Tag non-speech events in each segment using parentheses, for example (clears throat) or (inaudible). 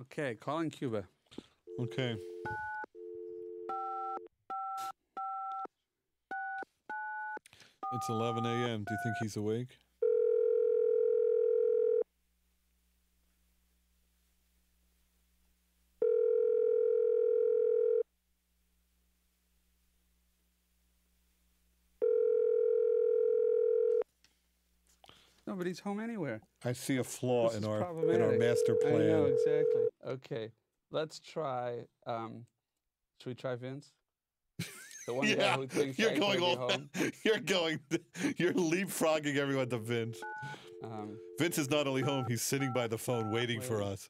Okay, calling Cuba. Okay. It's 11 a.m. Do you think he's awake? Nobody's home anywhere. I see a flaw This in our in our master I know plan. exactly. Okay, let's try. Um, should we try Vince? (laughs) The one guy Yeah, who thinks you're going all, home. (laughs) you're going, you're leapfrogging everyone to Vince. Um, Vince is not only home; he's sitting by the phone waiting for us.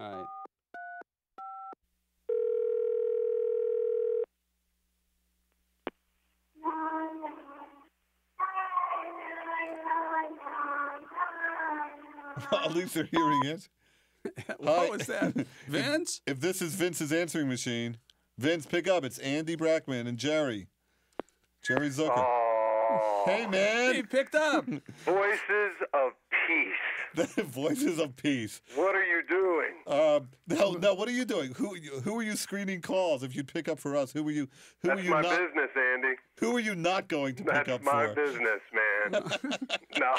all right. (laughs) At least they're hearing it. (laughs) what Hi. was that, (laughs) Vince? If this is Vince's answering machine, Vince, pick up. It's Andy Breckman and Jerry. Jerry Zucker. Oh, Hey, He man. picked up. voices of peace. The Voices of Peace. What are you doing? Um, no, no. What are you doing? Who, who are you screening calls? If you'd pick up for us, who are you? Who That's were you my not? business, Andy. Who are you not going to pick up for? That's my business, man. (laughs) no,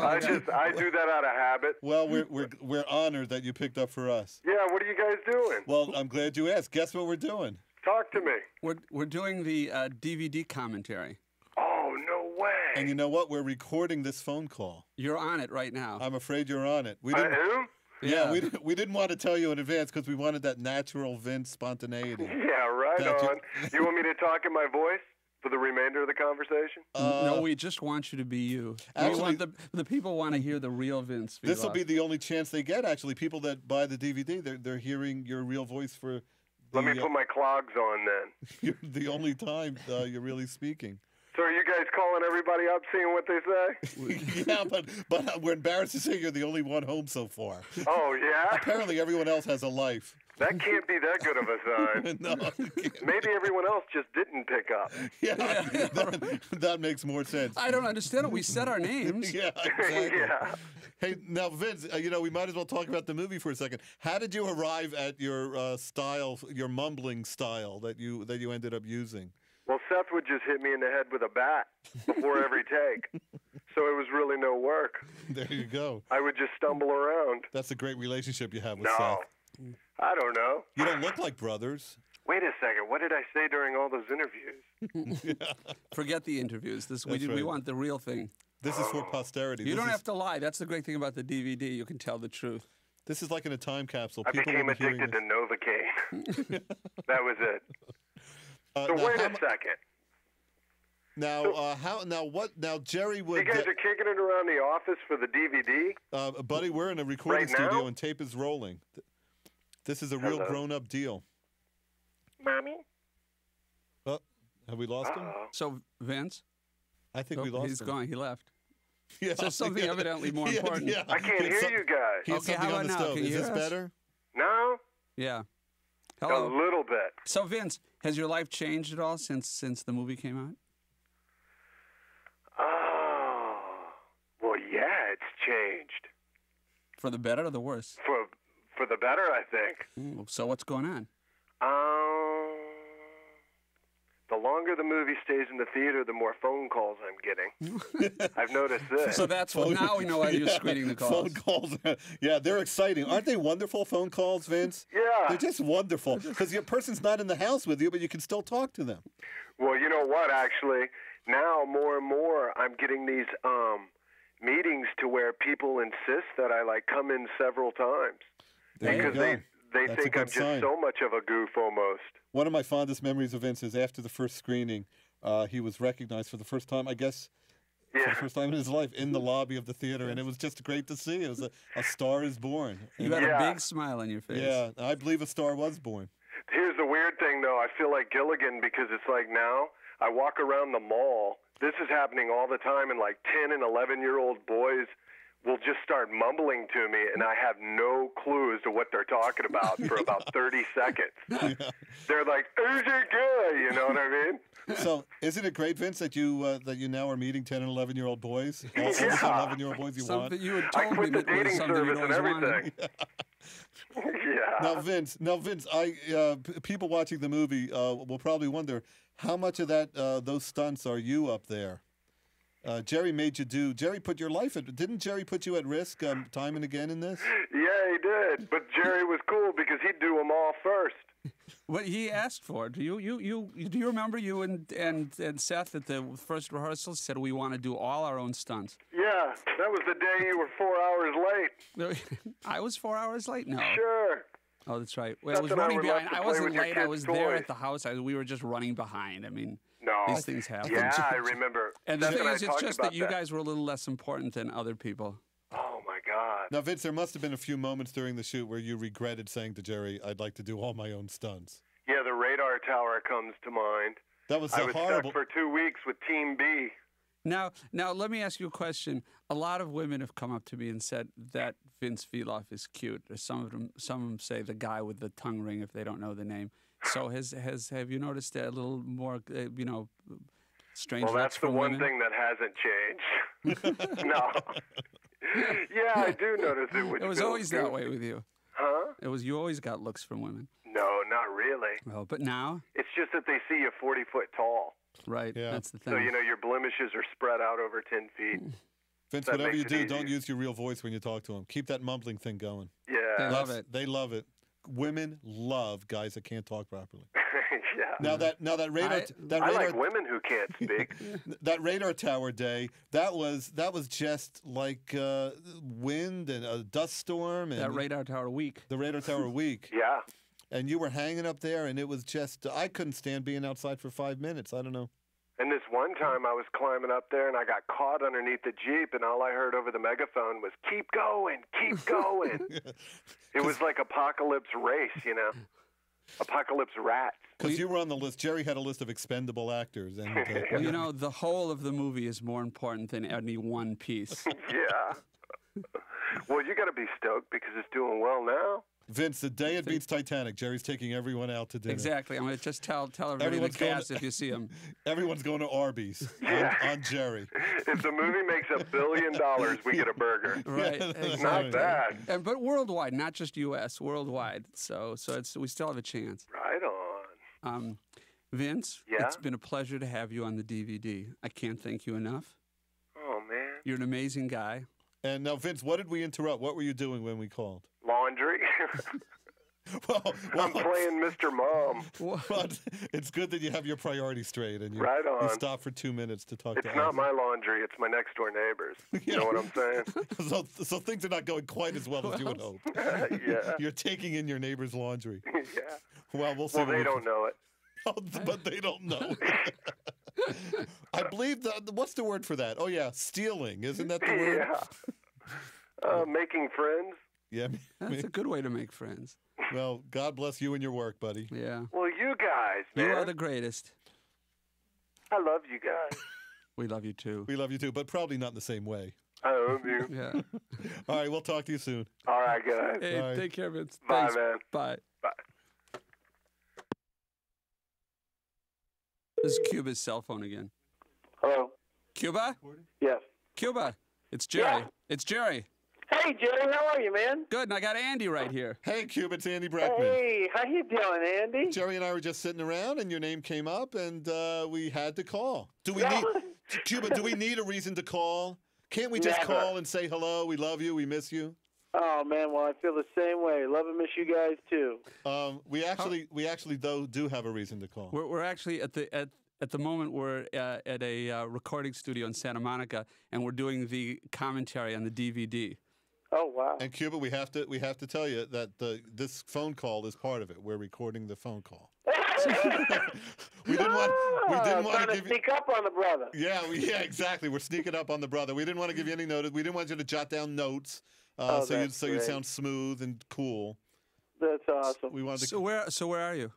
I just I do that out of habit. Well, we're, we're we're honored that you picked up for us. Yeah, what are you guys doing? Well, I'm glad you asked. Guess what we're doing? Talk to me. We're we're doing the uh, DVD commentary. Oh no way. And you know what? We're recording this phone call. You're on it right now. I'm afraid you're on it. We I didn't. am? Yeah, Yeah. we didn't, we didn't want to tell you in advance because we wanted that natural Vince spontaneity. Yeah, right That you- on. You want me to talk in my voice for the remainder of the conversation? no, Uh, we just want you to be you. actually- we want the the people want to hear the real Vince. This will be the only chance they get. Actually, people that buy the DVD, they're they're hearing your real voice for. The, Let me uh, put my clogs on then. (laughs) the only time uh, you're really speaking. So are you guys calling everybody up, seeing what they say? (laughs) yeah, but but uh, we're embarrassed to say you're the only one home so far. Oh yeah, (laughs) Apparently, everyone else has a life. That can't be that good of a sign. (laughs) no. Maybe everyone else just didn't pick up. (laughs) yeah, that, that makes more sense. I don't understand it. We said our names. (laughs) Yeah, exactly. yeah. Hey, now Vince, uh, you know we might as well talk about the movie for a second. How did you arrive at your uh, style, your mumbling style that you that you ended up using? Well, Seth would just hit me in the head with a bat before every take. So it was really no work. There you go. I would just stumble around. That's a great relationship you have with No. Seth. I don't know. You don't look like brothers. Wait a second. What did I say during all those interviews? (laughs) Forget the interviews. This we That's did, we want the real thing. This is for posterity. You this don't is, have to lie. That's the great thing about the DVD. You can tell the truth. This is like in a time capsule. I People became will be hearing addicted this. to Novocaine. (laughs) (laughs) that was it. Uh, So wait how a second. now, uh, how now what now? Jerry would. You would. guys are kicking it around the office for the DVD? uh, buddy, we're in a recording Right now? studio and tape is rolling. Th- This is a real Hello? grown-up deal. Mommy? Oh, have we lost him? Uh-oh. So Vince, I think oh, we lost he's him. He's gone. He left. (laughs) Yeah, So something (laughs) evidently more Yeah, important. yeah. I can't hear some- you guys. He Okay, how on about the now? stove. Can Is this us? better? No? Yeah. Hello. A little bit. So Vince, has your life changed at all since since the movie came out? Oh. Well, yeah, it's changed. For the better or the worse? For for the better, I think. Mm, So what's going on? Um, the longer the movie stays in the theater, the more phone calls I'm getting. (laughs) I've noticed this. So that's what. Now we know why you're (laughs) Yeah, screening the calls. Phone calls. calls. (laughs) yeah, they're exciting. Aren't they wonderful phone calls, Vince? yeah. They're just wonderful because your person's not in the house with you, but you can still talk to them. Well, you know what? Actually, now more and more, I'm getting these um meetings to where people insist that I like come in several times There you because go. they they That's a think I'm good just sign. so much of a goof almost. One of my fondest memories of Vince is after the first screening, uh, he was recognized for the first time, I guess, for the Yeah. first time in his life in the lobby of the theater, and it was just great to see. It was a, a star is born. You And- had Yeah. a big smile on your face. yeah, I believe a star was born. Here's the weird thing, though. I feel like Gilligan because it's like now I walk around the mall. This is happening all the time, and like 10 and 11 year old boys will just start mumbling to me, and I have no clue as to what they're talking about for about (laughs) 30 seconds. They're like, "Who's your guy?" You know what I mean? So, isn't it great, Vince, that you uh, that you now are meeting ten and eleven year old boys? (laughs) All Yeah. eleven year old boys you want. Something you had I told quit me the that was dating something you'd service and always wanted. everything. (laughs) Now, Vince. Now, Vince. I uh, p- people watching the movie uh, will probably wonder how much of that uh, those stunts are you up there. Uh, Jerry made you do. Jerry put your life at. Didn't Jerry put you at risk um, time and again in this? Yeah, he did. But Jerry was cool because he'd do them all first. (laughs) What he asked for? Do you you you do you remember you and and and Seth at the first rehearsal said we want to do all our own stunts? Yeah, that was the day you were four hours late. (laughs) I was four hours late. No. Sure. Oh, that's right. Well, I was when I running behind. I wasn't late. I kids' was there at the house. I, we were just running behind. I mean, No. these things happen. Yeah, I (laughs) remember. And the Seth thing I is, it's just that you guys were a little less important than other people. Oh my God. Now, Vince, there must have been a few moments during the shoot where you regretted saying to Jerry, "I'd like to do all my own stunts." Yeah, the radar tower comes to mind. That was so I was horrible. stuck for two weeks with Team B. Now, now let me ask you a question. A lot of women have come up to me and said that Vince Vieluf is cute. Or some of them, some of them say the guy with the tongue ring if they don't know the name. So has has have you noticed a little more, uh, you know, strange Well, that's the one women? thing that hasn't changed. (laughs) (laughs) no. yeah, I do notice it. It was always good. that way with you. Huh? It was you always got looks from women. No, not really. Oh, but now, It's just that they see you 40 foot tall. right? Yeah. That's the thing. So, you know, your blemishes are spread out over 10 feet. (laughs) Vince, that whatever you it do, don't use your real voice when you talk to them. Keep that mumbling thing going. Yeah, They Yeah. love it. They love it. Women love guys that can't talk properly. (laughs) yeah. Now that now that radar I- that I radar like women who can't (laughs) speak. that radar tower day that was that was just like uh, wind and a dust storm and that radar tower week. the radar tower (laughs) week yeah. and you were hanging up there and it was just I couldn't stand being outside for five minutes. I don't know. And this one time I was climbing up there and I got caught underneath the Jeep, and all I heard over the megaphone was, Keep going, keep (laughs) going. it was like Apocalypse Race, you know? Apocalypse Rats. Because you were on the list. Jerry had a list of expendable actors, and uh, (laughs) Well, you know, the whole of the movie is more important than any one piece. (laughs) Yeah. well, you got to be stoked because it's doing well now. Vince, the day it beats Titanic, Jerry's taking everyone out to dinner. Exactly. I'm going to just tell tell everybody Everyone's the going cast if you see him. (laughs) Everyone's going to Arby's Yeah. (laughs) on, on Jerry. If the movie makes a billion dollars, we get a burger. (laughs) Right. that's exactly. Not bad. And but worldwide, not just U.S. Worldwide. So so it's we still have a chance. Right on. Um, Vince, Yeah? it's been a pleasure to have you on the DVD. I can't thank you enough. Oh, man. You're an amazing guy. And now, Vince, what did we interrupt? What were you doing when we called? Laundry. (laughs) well, I'm playing Mr. Mom. well, (laughs) it's good that you have your priorities straight and you, Right you stop for two minutes to talk to me. It's to not us. my laundry, it's my next door neighbor's. You (laughs) know what I'm saying? so, so things are not going quite as well as you would hope. yeah. You're taking in your neighbor's laundry. yeah. Well, we'll see. Well, they we don't know it. but they don't know. I believe the what's the word for that? Oh yeah, stealing. Isn't that the word? Yeah. Uh, making friends. Yeah. (laughs) That's a good way to make friends. Well, God bless you and your work, buddy. Yeah. Well, you guys, man. You are the greatest. I love you guys. (laughs) We love you too. We love you too, but probably not in the same way. I love you. Yeah. (laughs) All right, we'll talk to you soon. All right, guys. Hey, Bye. take care, Vince. Bye, Thanks. man. Bye. Bye. This is Cuba's cell phone again. Hello. Cuba? Yes. Cuba. It's Jerry. Yeah. It's Jerry. Hey, Jerry, how are you, man? Good, and I got Andy right here. Hey, Cube, it's Andy Breckman. Hey, how you doing, Andy? Jerry and I were just sitting around, and your name came up, and uh, we had to call. Do we need (laughs) Cuba? Do we need a reason to call? Can't we just Never. call and say hello? We love you. We miss you. Oh man, well I feel the same way. Love and miss you guys too. Um, we actually, we actually though do have a reason to call. We're, we're actually at the at at the moment we're uh, at a uh, recording studio in Santa Monica, and we're doing the commentary on the DVD. Oh wow. And Cuba, we have to, we have to tell you that the this phone call is part of it. We're recording the phone call. (laughs) (laughs) we didn't want, we Ah, didn't want to to give you. sneak up on the brother. Yeah, we, yeah, exactly. We're sneaking up on the brother. We didn't want to give you any notice. We didn't want you to jot down notes, uh, Oh, so you so you sound smooth and cool. That's awesome. We wanted to. So where so where are you?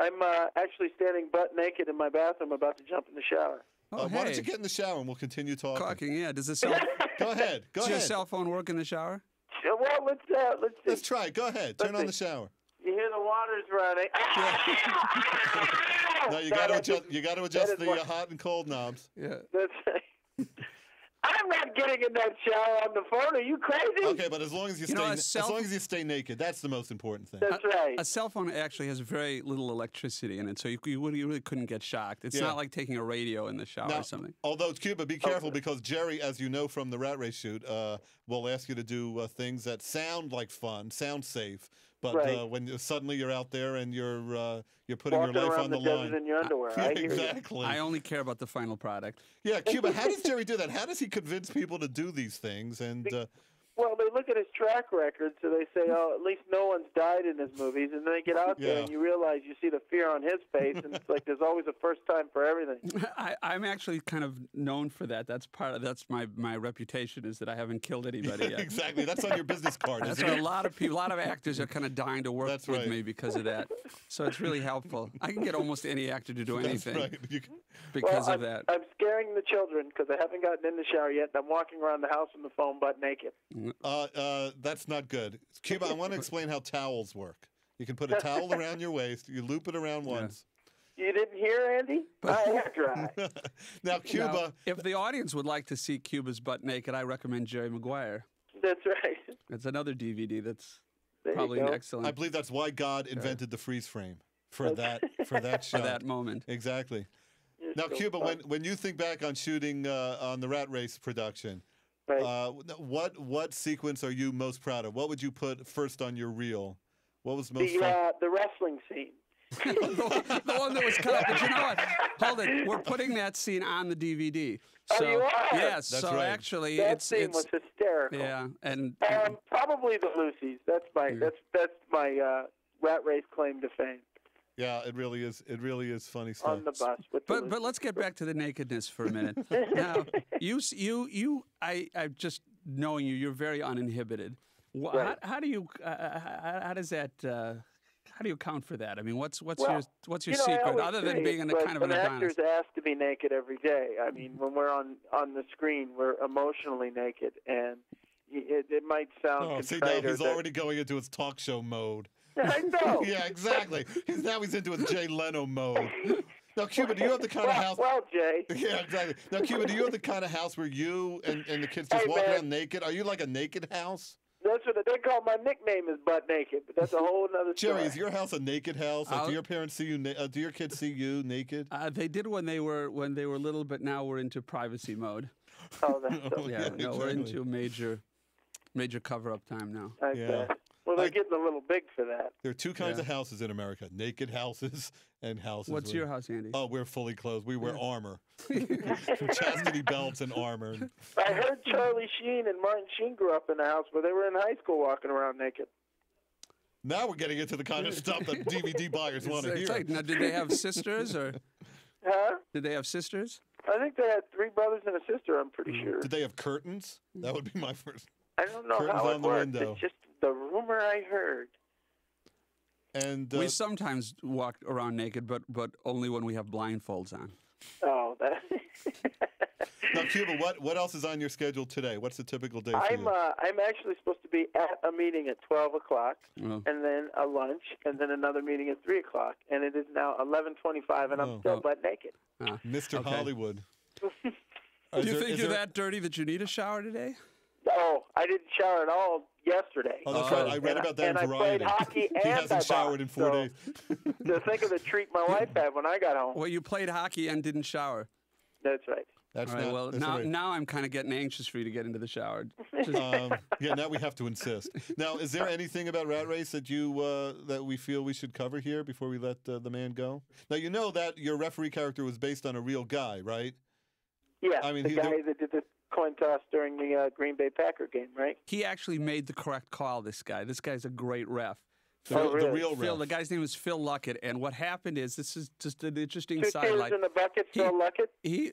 I'm uh, actually standing butt naked in my bathroom, about to jump in the shower. Oh, uh, hey. Why don't you get in the shower and we'll continue talking. Talking, yeah. Does the (laughs) cell Go ahead. Go does your ahead. cell phone work in the shower? Sure, Well, let's uh, let's see. Let's try. it. Go ahead. Turn on the shower. You hear the water's running. (laughs) (laughs) No, you No, got to adjust. You got to adjust the uh, hot and cold knobs. Yeah. That's I'm not getting in that shower on the phone. Are you crazy? Okay, but as long as you, You stay, know, a as long as you stay naked, that's the most important thing. That's right. A cell phone actually has very little electricity in it, so you, you, really, you really couldn't get shocked. It's Yeah. not like taking a radio in the shower Now, or something. although it's Cuba, be careful because Jerry, as you know from the rat race shoot, uh, will ask you to do uh, things that sound like fun, sound safe, but Right. uh, when you- suddenly you're out there and you're uh, you're putting Walking your life on the, the, desert line. in your underwear. (laughs) Yeah, I hear you. exactly. I only care about the final product. Yeah, Cuba. How does Jerry do that? How does he convince people to do these things? And uh, Well, they look at his track record, so they say, "Oh, at least no one's died in his movies." And then they get out there, Yeah. and you realize you see the fear on his face, and it's like there's always a first time for everything. (laughs) I, I'm actually kind of known for that. That's part of that's my, my reputation is that I haven't killed anybody (laughs) yet. exactly, that's on your business card. That's isn't why it? a lot of people, a lot of actors are kind of dying to work That's with right. me because of that. So it's really helpful. I can get almost any actor to do That's anything right. Can- because well, of I'm, that. I'm scaring the children because I haven't gotten in the shower yet. and I'm walking around the house on the phone butt naked. Mm. Uh, uh, that's not good. Cuba, I want to explain how towels work. You can put a towel (laughs) around your waist, you loop it around once. You didn't hear, Andy? I (laughs) have dry. (laughs) now, Now, Cuba, if the audience would like to see Cuba's butt naked, I recommend Jerry Maguire. That's right. It's another DVD that's There probably an excellent I believe that's why God invented the freeze frame for that for that for that moment. Exactly. You're Now, so Cuba, fun. when when you think back on shooting uh, on the Rat Race production, Right. uh, what what sequence are you most proud of? What would you put first on your reel? What was most the fun? uh, the wrestling scene. (laughs) the, the one that was cut out. But you know what? Hold it. We're putting that scene on the DVD. Oh, So you are? yes. That's so right. actually, That it's scene it's was hysterical. yeah, and Um, probably the Lucy's. That's my that's that's my uh, rat race claim to fame yeah, it really is. It really is funny stuff. on the bus with the But but let's get back to the nakedness for a minute. now, (laughs) you you you I I just knowing you, you're very uninhibited. Right. how, how do you uh, how, how does that uh, how do you account for that? I mean, what's what's Well, your what's your you know, secret other than being in a kind of an when Adonis? actors asked to be naked every day. I mean, when we're on on the screen, we're emotionally naked, and it, it might sound Oh, see now he's that- already going into his talk show mode. I (laughs) know. yeah, exactly. He's now he's into his Jay Leno mode. Now, Cuba, do you have the kind of house? well, Jay. (laughs) Yeah, exactly. Now, Cuba, do you have the kind of house where you and, and the kids just Hey, walk man. around naked? Are you like a naked house? That's what they call my nickname is butt naked, but that's a whole other story. Jerry, is your house a naked house? Like, do your parents see you? Na- uh, do your kids see you naked? Uh, they did when they were when they were little, but now we're into privacy mode. oh, that's so (laughs) Yeah, Yeah, no, we're into major major cover up time now. I Yeah. bet. Well, they're I- getting a little big for that. There are two kinds Yeah. of houses in America: naked houses (laughs) and houses. What's where- your house, Andy? Oh, we're fully clothed. We wear armor, (laughs) (laughs) chastity belts, and armor. I heard Charlie Sheen and Martin Sheen grew up in a house where they were in high school walking around naked. Now we're getting into the kind of stuff that DVD buyers want to hear. like, now, did they have sisters or Huh? did they have sisters? I think they had three brothers and a sister. I'm pretty Mm. sure. Did they have curtains? That would be my first. I don't know curtains how on it the worked. window. It's just the rumor I heard. And uh, we sometimes walk around naked, but but only when we have blindfolds on. Oh, that. (laughs) now, Cuba, what what else is on your schedule today? What's the typical day for I'm you? uh, I'm actually supposed to be at a meeting at 12 o'clock, Oh. and then a lunch, and then another meeting at 3 o'clock, and it is now 11:25, and I'm Oh. still Oh. butt naked. Ah. Mr. okay. Hollywood. Do (laughs) you there- think you're there- that dirty that you need a shower today? Oh, I didn't shower at all yesterday. Oh, that's right. I read And about that and in I Variety. played hockey (laughs) and he I hasn't showered in four so days. (laughs) To think of the treat my wife (laughs) had when I got home. Well, you played hockey and didn't shower. That's right. That's All right. not. well, that's now all right. now I'm kind of getting anxious for you to get into the shower. Just- um, yeah, now we have to insist. Now, is there anything about Rat Race that you uh, that we feel we should cover here before we let uh, the man go? Now, you know that your referee character was based on a real guy, right? Yeah, I mean, the he- guy there- that did the coin toss during the uh, Green Bay Packer game, right? he actually made the correct call. This guy. This guy's a great ref. The, Oh, real- the real Phil, the guy's name is Phil Luckett, and what happened is this is just an interesting Two tears in the bucket, He- Phil Luckett. (laughs) he,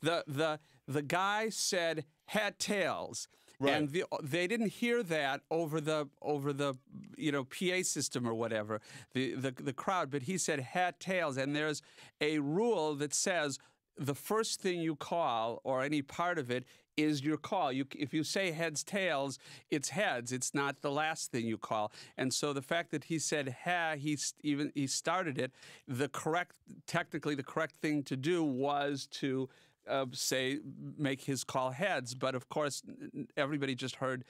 the the the guy said hat tails Right. and the, they didn't hear that over the over the you know PA system or whatever the, the the crowd but he said hat tails and there's a rule that says the first thing you call or any part of it is your call. You, if you say heads tails, it's heads. It's not the last thing you call. And so the fact that he said ha, he even he started it. The correct, technically, the correct thing to do was to uh, say make his call heads, but of course everybody just heard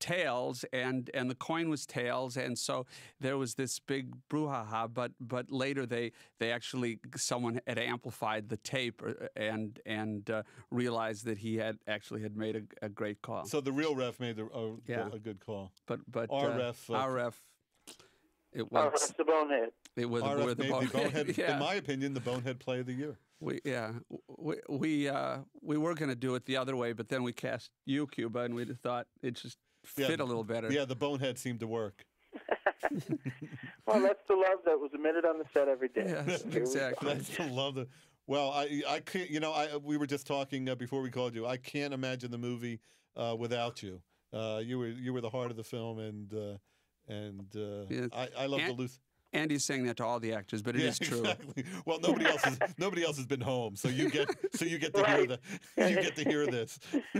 tails and and the coin was tails and so there was this big brouhaha but but later they they actually someone had amplified the tape uh, and and uh, realized that he had actually had made a, a great call So the real ref made the, a, Yeah. a good call. but but our uh, ref, uh, our ref it was that's the bonehead. it was RF were the made bone- the bonehead, (laughs) yeah. in my opinion, the bonehead play of the year. We yeah we we uh, we were going to do it the other way, but then we cast you Cuba, and we thought it just Yeah, fit a little better. Yeah, the bonehead seemed to work. (laughs) (laughs) Well, that's the love that was emitted on the set every day. Yes, Here we go. exactly. That's I love the. Well, I I can't. You know, I we were just talking uh, before we called you. I can't imagine the movie uh, without you. Uh, you were you were the heart of the film, and uh, and uh, Yes. I I love the And- loose. Andy's saying that to all the actors, but it is yeah, true. Exactly. Well, nobody else has (laughs) nobody else has been home, so you get so you get to hear Right. the you get to hear this. (laughs)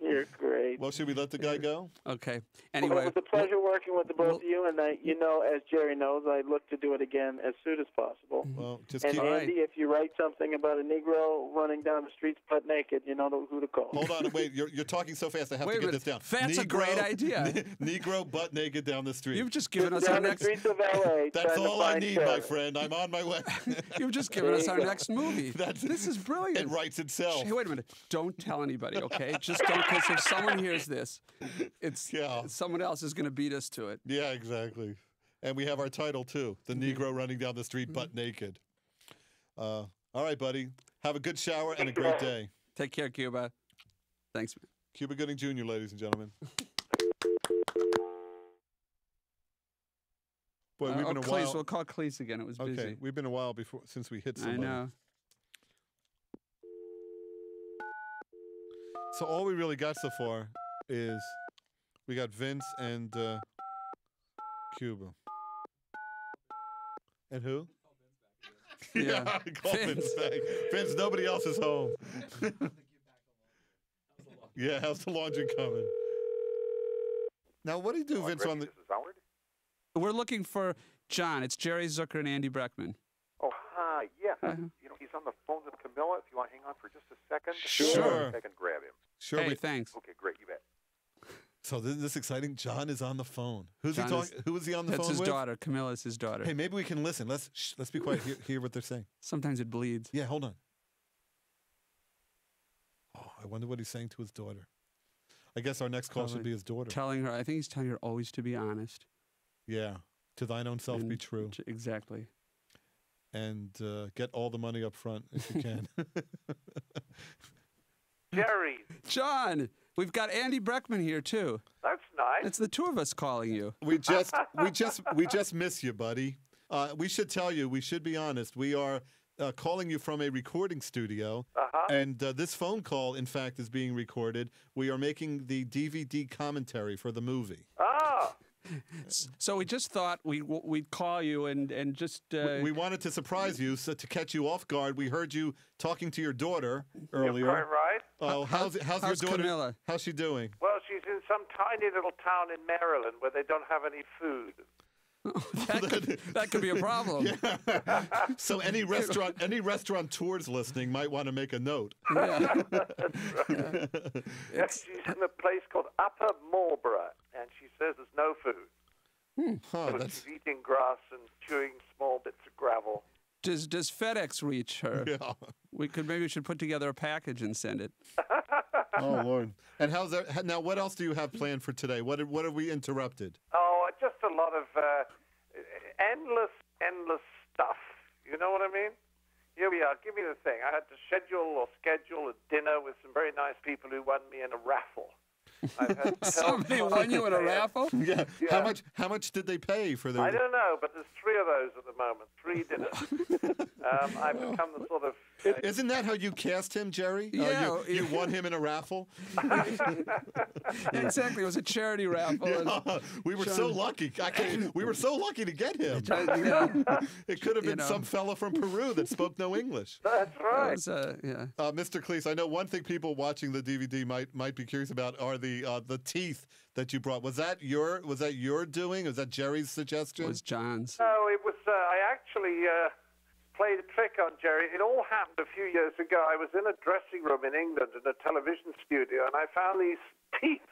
You're great. Well, should we let the guy go? Okay. Well, Anyway, it was a pleasure working with the both well- of you, and I, you know, as Jerry knows, I look to do it again as soon as possible. Mm-hmm. Well, just And keep. All right. Andy, if you write something about a Negro running down the streets butt naked, you know who to call. Hold on, (laughs) wait. You're, you're talking so fast. I have Wait to get this down. That's a great idea. Negro butt naked down the street. you've just given us our down the next. streets of L.A. That's all I need, my friend. I'm on my way. (laughs) You've just (laughs) given There us our go. next movie. (laughs) That's- this is brilliant. it writes itself. Hey, wait a minute. Don't tell anybody, okay? Just don't, because if someone hears this, it's Yeah. someone else is going to beat us to it. Yeah, exactly. And we have our title too: the Negro running down the street butt naked. Uh, all right, buddy. Have a good shower and a great day. Take care, Cuba. Thanks, man. Cuba Gooding Jr., ladies and gentlemen. Boy, Uh, we've oh, been a Cleese, while. we'll call Cleese again. It was Okay, busy. we've been a while before since we hit I somebody. know. So all we really got so far is we got Vince and uh, Cuba. And who? Yeah. (laughs) I call Vince. Vince. back. Vince, nobody else is home. (laughs) yeah, how's the laundry coming? Now, what do you do, Vince, on the? This is Howard. We're looking for John. It's Jerry Zucker and Andy Breckman. Oh, hi. Yeah. Uh-huh. You know, he's on the phone with Camilla. If you want to hang on for just a second, Sure. I can grab him. Sure. hey, we- thanks. Okay, great. You bet. so this, is exciting. John is on the phone. Who's John he is- talking? Who is he on the phone? That's phone his with? daughter. Camilla's his daughter. Hey, maybe we can listen. Let's shh, let's be quiet. Hear, hear what they're saying. Sometimes it bleeds. Yeah, hold on. Oh, I wonder what he's saying to his daughter. I guess our next call should be his daughter. Telling her, I think he's telling her always to be honest. Yeah. To thine own self be true. Exactly. And uh, get all the money up front if you can. (laughs) Jerry, John, we've got Andy Breckman here too. that's nice. It's the two of us calling you. we just (laughs) we just we just miss you, buddy. Uh, we should tell you, we should be honest. We are uh, calling you from a recording studio. Uh-huh. And uh, this phone call, in fact, is being recorded. We are making the DVD commentary for the movie. Ah, So we just thought we we'd call you and and just uh, we wanted to surprise you, so to catch you off guard. We heard you talking to your daughter you're quite earlier. right. Oh, how's how's, how's your daughter? Camilla? How's she doing? Well, she's in some tiny little town in Maryland where they don't have any food. (laughs) that, could, that could be a problem. (laughs) So (laughs) any restaurant, any restauranteurs listening might want to make a note. Yeah. Yeah, she's in a place called Upper Marlboro, and she says there's no food. Hmm. Huh, But that's she's eating grass and chewing small bits of gravel. Does does FedEx reach her? yeah. We could maybe we should put together a package and send it. Oh Lord. And how's that? Now, what else do you have planned for today? What what have we interrupted? Oh, just a lot of uh, endless, endless stuff. You know what I mean? Here we are. Give me the thing. I had to schedule or schedule a dinner with some very nice people who won me in a raffle. I've had (laughs) Somebody won you in a raffle? Yeah. How much? How much did they pay for their? I don't know, but there's three of those at the moment. Three dinners. (laughs) um, I've become the sort of. uh, Isn't that how you cast him, Jerry? Uh, Yeah, you, you won him in a raffle. (laughs) exactly. It was a charity raffle. Yeah, we were so lucky. I can't, we were so lucky to get him. It could have You been know. some fella from Peru that spoke no English. that's right. was, uh, yeah. Uh, Mr. Cleese, I know one thing people watching the DVD might might be curious about are the uh, the teeth that you brought. Was that your was that your doing? Was that Jerry's suggestion? It was John's. No, it was. Uh, I actually uh, played a trick on Jerry. It all happened a few years ago. I was in a dressing room in England in a television studio, and I found these teeth.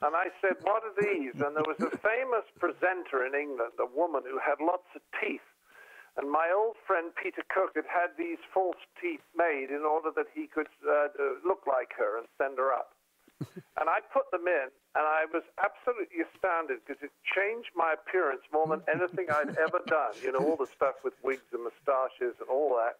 And I said, What are these? And there was a famous presenter in England, a woman who had lots of teeth. And my old friend Peter Cook had had these false teeth made in order that he could uh, look like her and send her up. And I put them in, and I was absolutely astounded because it changed my appearance more than anything I'd ever done. You know, all the stuff with wigs and moustaches and all that.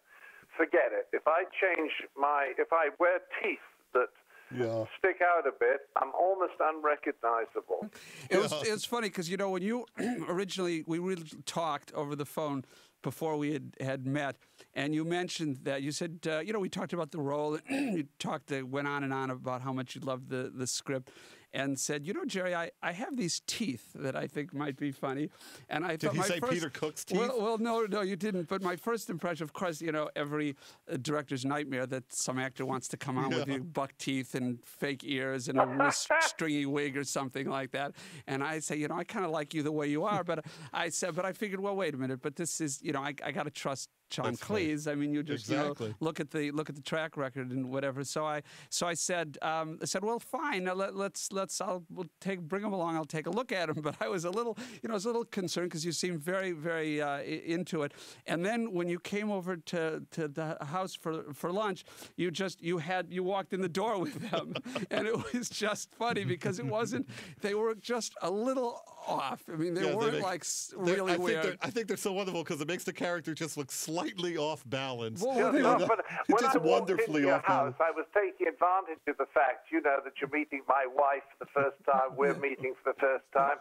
Forget it. If I change my, if I wear teeth that Yeah. stick out a bit, I'm almost unrecognizable. It was it was funny because you know when you (clears throat) originally we really talked over the phone before we had, had met, and you mentioned that you said uh, you know we talked about the role, (clears throat) you talked uh, went on and on about how much you loved the the script, and said you know Jerry I, I have these teeth that I think might be funny, and I thought he my say first, Peter Cook's Well, teeth? well no no you didn't, but my first impression of course you know every uh, director's nightmare that some actor wants to come on with you buck teeth and fake ears and a (laughs) stringy wig or something like that. And I say, you know, I kind of like you the way you are, but I said, but I figured, well, wait a minute, but this is, you know, I, I got to trust John That's. Cleese. I mean, you just you know, look at the look at the track record and whatever. So I so I said um, I said, well, fine, let, let's let's I'll we'll take bring him along. I'll take a look at him. (laughs) But I was a little, you know, I was a little concerned because you seemed very very uh, into it. And then when you came over to to the house for for lunch, you just you had you walked in the door (laughs) with them, and it was just funny (laughs) because it wasn't. They were just a little off. I mean, they Yeah, weren't make- like really I think weird. They're, I think they're so wonderful because it makes the character just look slightly off balance. Well, Yeah, they no, but It's when just I wonderfully into your off house, balance. I was taking advantage of the fact, you know, that you're meeting my wife for the first time. We're (laughs) meeting for the first time.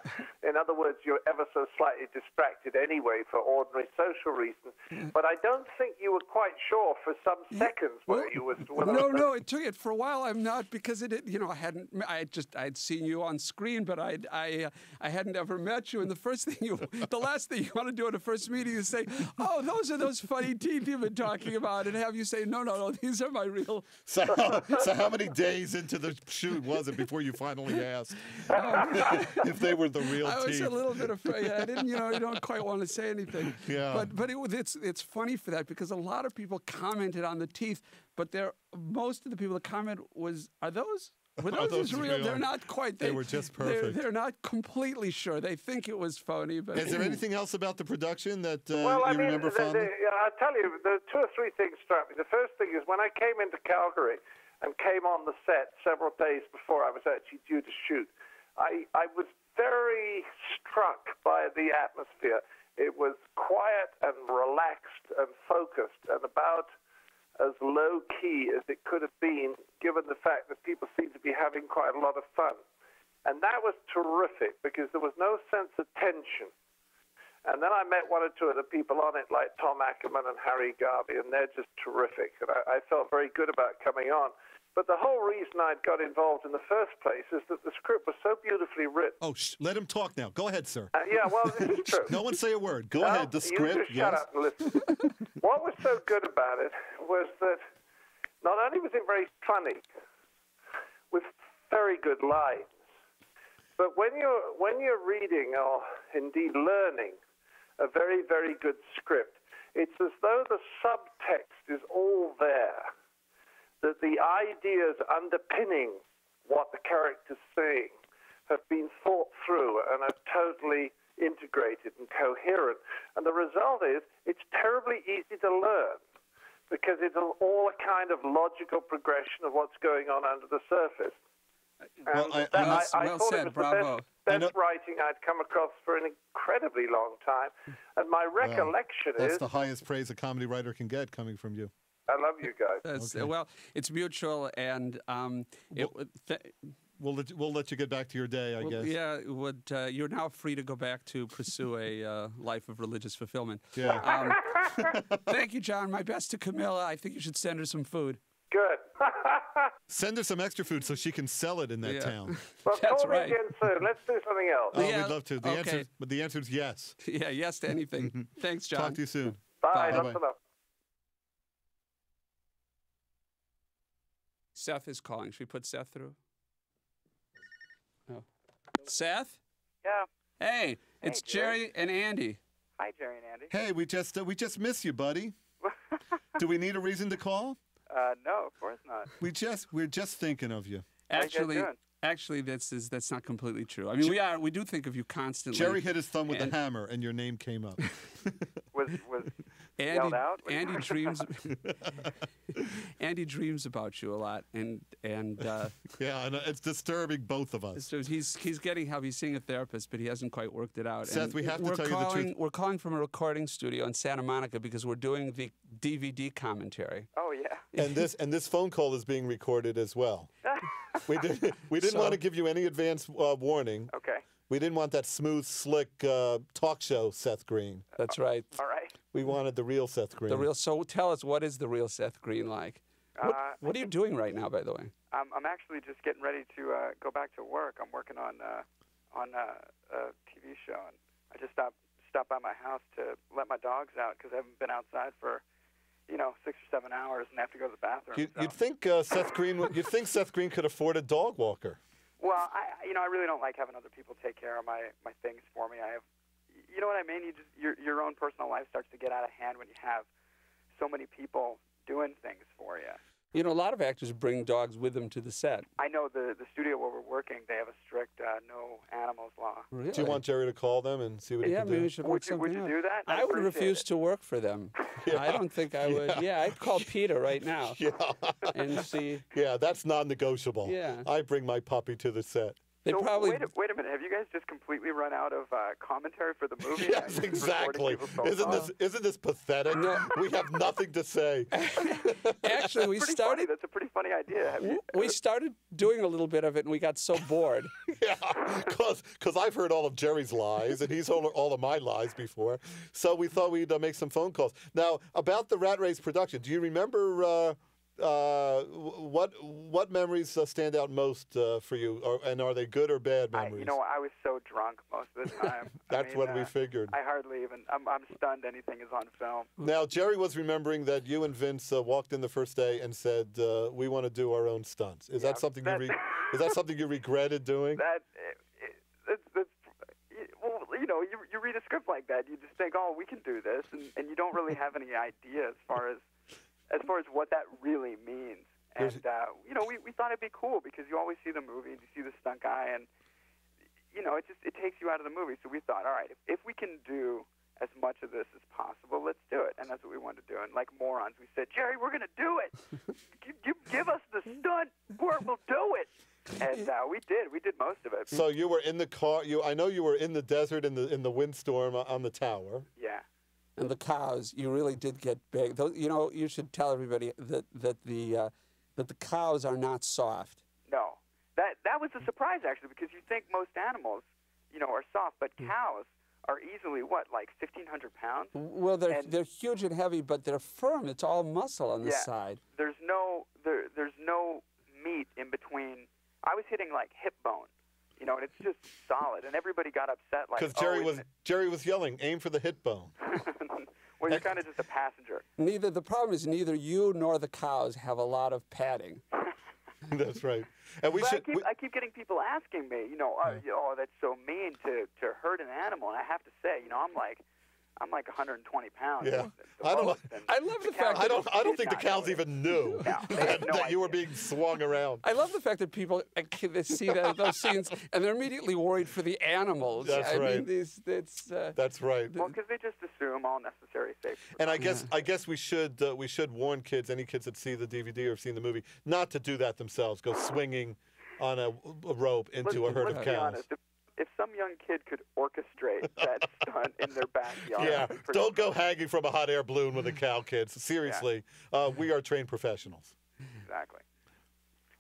In other words, you're ever so slightly distracted anyway for ordinary social reasons. But I don't think you were quite sure for some seconds whether you was whether no, no, it took it for a while. I'm not because it, you know, I hadn't, I just, I'd seen you on screen, but I, I, uh, I hadn't ever met you. And the first thing you, (laughs) the last thing you want to do at a first meeting is say, "Oh, those are those funny teeth you've been talking about," and have you say, "No, no, no, these are my real." (laughs) So, so how many days into the shoot was it before you finally asked um, if they were the real teeth. (laughs) I was a little bit afraid. I didn't, you know, you don't quite want to say anything. Yeah. But but it, was- it's it's funny for that because a lot of people commented on the teeth, but they're most of the people that comment was are those. Were Are (laughs) those, those real? They're not quite. They were just they're- perfect. They're, not completely sure. They think it was phony, but Is there (laughs) anything else about the production that uh, Well, I you mean, remember the, fondly? the, I'll tell you, the two or three things struck me. The first thing is when I came into Calgary and came on the set several days before I was actually due to shoot, I, I was very struck by the atmosphere. It was quiet and relaxed and focused and about as low key as it could have been, given the fact that people seemed to be having quite a lot of fun. And that was terrific because there was no sense of tension. And then I met one or two of the people on it, like Tom Ackerman and Harry Garvey, and they're just terrific. And I, I felt very good about coming on. But the whole reason I'd got involved in the first place is that the script was so beautifully written. Oh, sh- let him talk now. Go ahead, sir. Uh, yeah, well, this is (laughs) true. No one say a word. Go No, ahead. The script. yes. shut up and listen. (laughs) what was so good about it was that not only was it very funny, with very good lines, but when you're when you're reading or indeed learning a very very good script, it's as though the subtext is all there, that the ideas underpinning what the character's saying have been thought through and are totally integrated and coherent. And the result is it's terribly easy to learn because it's all a kind of logical progression of what's going on under the surface. Uh, well, And I- I that- I, well thought said, it was bravo. the best, best writing I'd come across for an incredibly long time. And my recollection That's is, That's the highest praise a comedy writer can get coming from you. I love you guys. That's, well, it's mutual, and um, it, would- th- We'll let, we'll let you get back to your day, I well, guess. yeah, would uh, you're now free to go back to pursue a uh, life of religious fulfillment. Yeah. Um, (laughs) thank you, John. My best to Camilla. I think you should send her some food. Good. (laughs) Send her some extra food so she can sell it in that Yeah. town. (laughs) well, That's call me again soon. Let's do something else. Oh, Yeah, we'd love to. The okay. answer, but the answer is yes. yeah, yes to anything. Thanks, John. Talk to you soon. Bye. Bye-bye. Lots of love. Seth is calling. Should we put Seth through? No. Seth? Yeah. Hey, it's Jerry. Jerry and Andy. Hi, Jerry and Andy. Hey, we just uh, we just miss you, buddy. (laughs) Do we need a reason to call? Uh, no, of course not. We just we're just thinking of you. How you guys Actually, doing? that's is that's not completely true. I mean, we are we do think of you constantly. Jerry hit his thumb with And- the hammer, and your name came up. (laughs) Was was Andy, yelled out? (laughs) Andy dreams. (laughs) Andy dreams about you a lot, and and uh, yeah, and uh, it's disturbing both of us. so he's he's getting help. He's seeing a therapist, but he hasn't quite worked it out. Seth, And we have to we're tell you the truth. We're calling from a recording studio in Santa Monica because we're doing the DVD commentary. oh yeah. And this and this phone call is being recorded as well. We (laughs) did we didn't want to give you any advance uh, warning. Okay. We didn't want that smooth, slick uh, talk show Seth Green. That's right. All right. We wanted the real Seth Green. The real. So tell us, what is the real Seth Green like? What, Uh, what are you doing right now, by the way? I'm I'm actually just getting ready to uh, go back to work. I'm working on uh, on uh, a TV show, and I just stopped stopped by my house to let my dogs out because I haven't been outside for you know six or seven hours, and have to go to the bathroom. You, so. you'd think uh, Seth Green. would- You'd think Seth Green could afford a dog walker. Well, I you know I really don't like having other people take care of my my things for me. I have, you know what I mean. You just your your own personal life starts to get out of hand when you have so many people doing things for you. You know, a lot of actors bring dogs with them to the set. I know the the studio where we're working, they have a strict uh, no animals law. Really? Do you want Jerry to call them and see what he Yeah, can maybe do? we should Would work you- would something you out. do that? I'd I would refuse it. to work for them. (laughs) I don't think I would. Yeah, I'd call Peter right now (laughs) Yeah, and see. yeah, that's non-negotiable. Yeah. I bring my puppy to the set. They so probably. wait, a, wait a minute. Have you guys just completely run out of uh, commentary for the movie? (laughs) Yes, exactly. Isn't this isn't this pathetic? (laughs) We have nothing to say. (laughs) Actually, we pretty funny. started. That's a pretty funny idea. You, We started doing a little bit of it, and we got so bored. Yeah, because I've heard all of Jerry's lies and he's heard all of my lies before. So we thought we'd uh, make some phone calls. Now about the Rat Race production, do you remember uh, uh, what what memories uh, stand out most uh, for you, or, and are they good or bad I, memories? you know, I was so drunk most of the (laughs) time. I That's mean, what we figured. I hardly even. I'm, I'm stunned anything is on film. Now Jerry was remembering that you and Vince uh, walked in the first day and said, uh, "We want to do our own stunts." Is Yeah, that something that- you re- (laughs) is that something you regretted doing? That it, it, that's, that's well, you know, you you read a script like that, you just think, oh, we can do this, and, and you don't really have any idea as far as as far as what that really means. And uh, you know, we we thought it'd be cool because you always see the movie and you see the stunt guy, and you know, it just it takes you out of the movie. So we thought, all right, if, if we can do as much of this as possible, let's do it. And that's what we wanted to do. And like morons, we said, Jerry, we're gonna do it. (laughs) give, give, give us the stunt, we're, we'll do it. And uh, we did. We did most of it. So you were in the car. You, I know you were in the desert in the in the windstorm uh, on the tower. Yeah. And the cows, you really did get big. Those, you know, you should tell everybody that that the uh, that the cows are not soft. No, that that was a surprise actually because you think most animals, you know, are soft, but Hmm. cows are easily what like fifteen hundred pounds. Well, they're And- they're huge and heavy, but they're firm. It's all muscle on the Yeah. side. There's no there there's no meat in between. I was hitting like hip bone, you know, and it's just solid. And everybody got upset like Because oh, Jerry isn't was it- Jerry was yelling, "Aim for the hit bone." (laughs) well, you're kind of just a passenger. Neither the problem is neither you nor the cows have a lot of padding. (laughs) That's right. And we but should. I keep we- I keep getting people asking me, you know, oh, you- oh, that's so mean to to hurt an animal, and I have to say, you know, I'm like. I'm like 120 pounds. Yeah. I don't- most, I love the cows fact I don't. I don't think the cows know even knew (laughs) No, that, no that you were being swung around. I love the fact that people uh, they see that, those scenes and they're immediately worried for the animals. That's I mean, right. these, it's, uh, That's right. Well, because they just assume all necessary safety. And I guess I guess we should uh, we should warn kids, any kids that see the DVD or have seen the movie, not to do that themselves. Go swinging on a, a rope into let's, a herd let's of be cows. honest. If, if some young kid could orchestrate (laughs) that stunt in their backyard, Yeah, it'd be pretty don't go hanging from a hot air balloon with a cow, kids. (laughs) Seriously, uh, we are trained professionals. Exactly.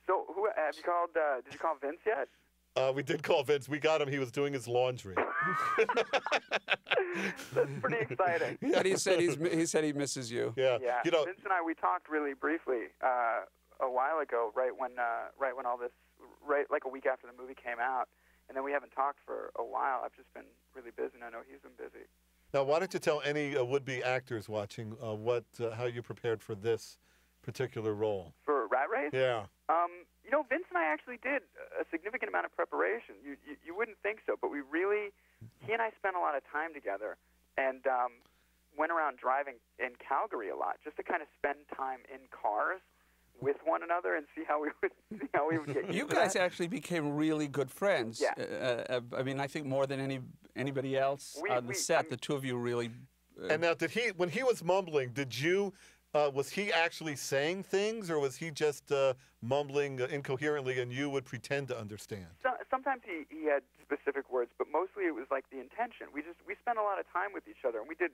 So, who have you called? Uh, did you call Vince yet? Uh, we did call Vince. We got him. He was doing his laundry. (laughs) That's pretty exciting. but he said he's, he said he misses you. Yeah, Yeah, you know, Vince and I we talked really briefly uh, a while ago, right when uh, right when all this, right like a week after the movie came out, and then we haven't talked for a while. I've just been really busy, and I know he's been busy. now why don't you tell any uh, would-be actors watching uh, what uh, how you prepared for this particular role? For Rat Race, Yeah, Um, you know, Vince and I actually did a significant amount of preparation. You, you you wouldn't think so, but we really, he and I spent a lot of time together, and um, went around driving in Calgary a lot just to kind of spend time in cars with one another and see how we would see how we would get. (laughs) You guys that. actually became really good friends. Yeah. Uh, uh, I mean, I think more than any anybody else We- on the we- set, I'm- the two of you really. Uh, And now, did he when he was mumbling? Did you? Uh, was he actually saying things, or was he just uh, mumbling uh, incoherently, and you would pretend to understand? So, sometimes he, he had specific words, but mostly it was like the intention. We just we spent a lot of time with each other, and we did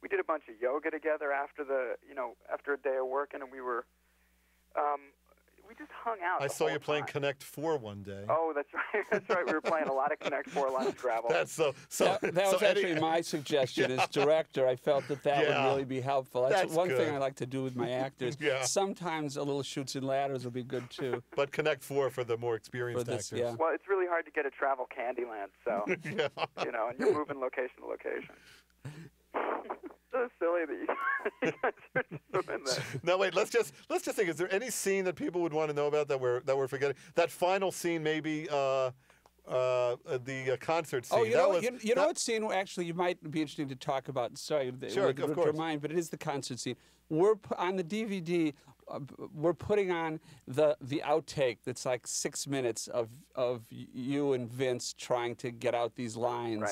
we did a bunch of yoga together after the you know after a day of working, and we were um, we just hung out. I saw whole you playing time. Connect Four one day. Oh, that's right. (laughs) That's right. We were playing a lot of Connect Four, a lot of Scrabble. That's so. So that, that so was Eddie- actually my suggestion as (laughs) director. I felt that that Yeah. would really be helpful. That's, That's one good. thing I like to do with my (laughs) actors. Yeah. Sometimes a little Chutes and Ladders would be good too. But Connect Four for the more experienced this, actors. yeah. well, it's really hard to get a travel Candyland, so Yeah. you know, and you're moving location to location. So silly that you, (laughs) you guys are doing that. (laughs) No, wait. Let's just let's just think. Is there any scene that people would want to know about that we're that we're forgetting? That final scene, maybe uh, uh, the uh, concert scene. Oh, you that know, was, you, you know what scene actually you might be interesting to talk about. Sorry, th- Sure, with, of with course. remind, but it is the concert scene. We're on the DVD. Uh, we're putting on the the outtake that's like six minutes of of you and Vince trying to get out these lines.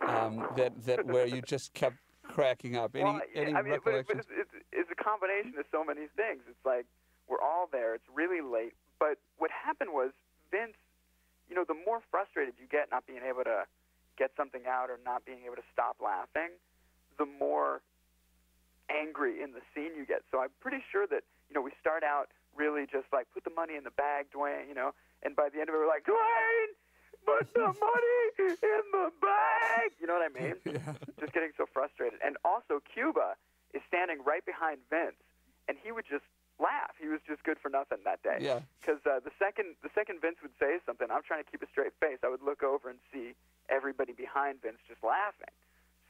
Right. Um, that that where you just kept cracking up. Any well, any I mean, but, but it's, it's, it's a combination of so many things. It's like we're all there. It's really late. But what happened was Vince. You know, the more frustrated you get not being able to get something out or not being able to stop laughing, the more angry in the scene you get. So I'm pretty sure that you know we start out really just like put the money in the bag, Duane. You know, and by the end of it we're like Duane, put the money in the bag. You know what I mean? (laughs) Just getting so frustrated. And also Cuba is standing right behind Vince, and he would just laugh. He was just good for nothing that day. Yeah. Because uh, the second the second Vince would say something, I'm trying to keep a straight face. I would look over and see everybody behind Vince just laughing.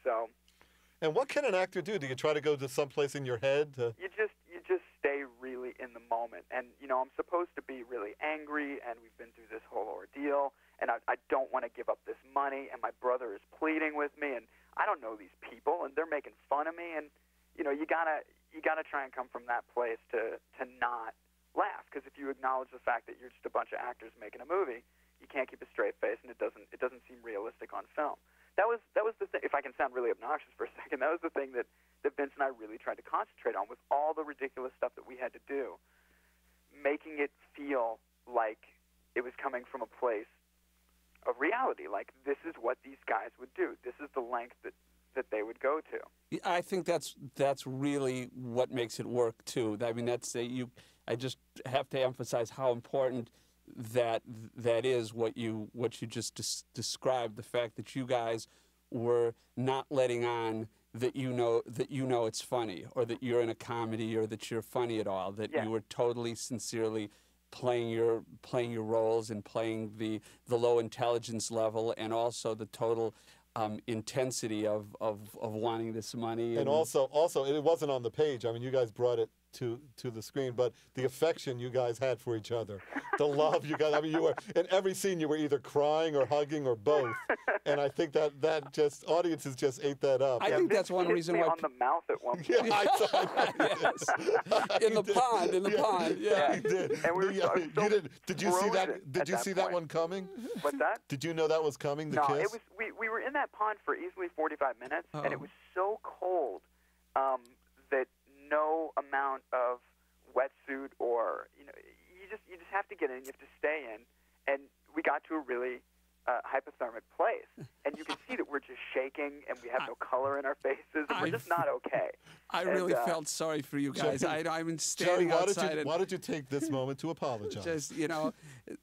So And what can an actor do? Do you try to go to someplace in your head? To, you just you just stay really in the moment. And you know i'm supposed to be really angry and we've been through this whole ordeal and i, I don't want to give up this money and my brother is pleading with me and i don't know these people and they're making fun of me and you know you gotta you gotta try and come from that place to to not laugh because if you acknowledge the fact that you're just a bunch of actors making a movie you can't keep a straight face and it doesn't it doesn't seem realistic on film. That was that was the thing if i can sound really obnoxious for a (laughs) second that was the thing that that Vince and I really tried to concentrate on was all the ridiculous stuff that we had to do, making it feel like it was coming from a place of reality. Like this is what these guys would do. This is the length that that they would go to. I think that's that's really what makes it work too. I mean, that's a, you. I just have to emphasize how important that that is. What you what you just des- described. The fact that you guys were not letting on that you know that you know it's funny or that you're in a comedy or that you're funny at all. That Yeah. you were totally sincerely playing your playing your roles and playing the the low intelligence level and also the total um, intensity of, of, of wanting this money and also, also, it wasn't on the page. I mean, you guys brought it to to the screen, but the affection you guys had for each other, the love you guys. I mean, you were in every scene. You were either crying or hugging or both. And I think that that just audiences just ate that up. I think that's one hit reason me why on pe- the mouth at one (laughs) point. yeah, I saw (laughs) (laughs) in the did. pond, in the Yeah. pond, yeah. He did. And we were The- so- uh, so you did. Did you see that? Did you that see that one coming? What's that? Did you know that was coming? The no, kiss. it was. We, we were in that pond for easily 45 minutes, and Uh-oh. it was so cold um, that no amount of wetsuit or you know you just you just have to get in. You have to stay in, and we got to a really uh, hypothermic place, (laughs) and you can see that we're just shaking, and we have no color in our faces, and we're just not okay. (laughs) I And, really uh, felt sorry for you guys. I, I'm Jerry, standing why did outside you why did you take this moment to (laughs) apologize? just, you know,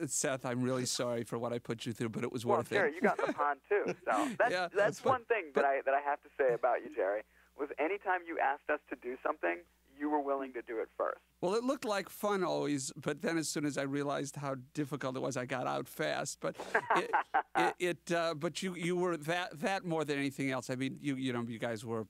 Seth, I'm really sorry for what I put you through, but it was Well, worth Jerry, it. you got the pond too. So that's Yeah, that's but- one thing that I that I have to say about you, Jerry. Was anytime you asked us to do something, you were willing to do it first. Well, it looked like fun always, but then as soon as I realized how difficult it was, I got out fast. But (laughs) it, it, it uh, but you you were that that more than anything else. I mean, you you know, you guys were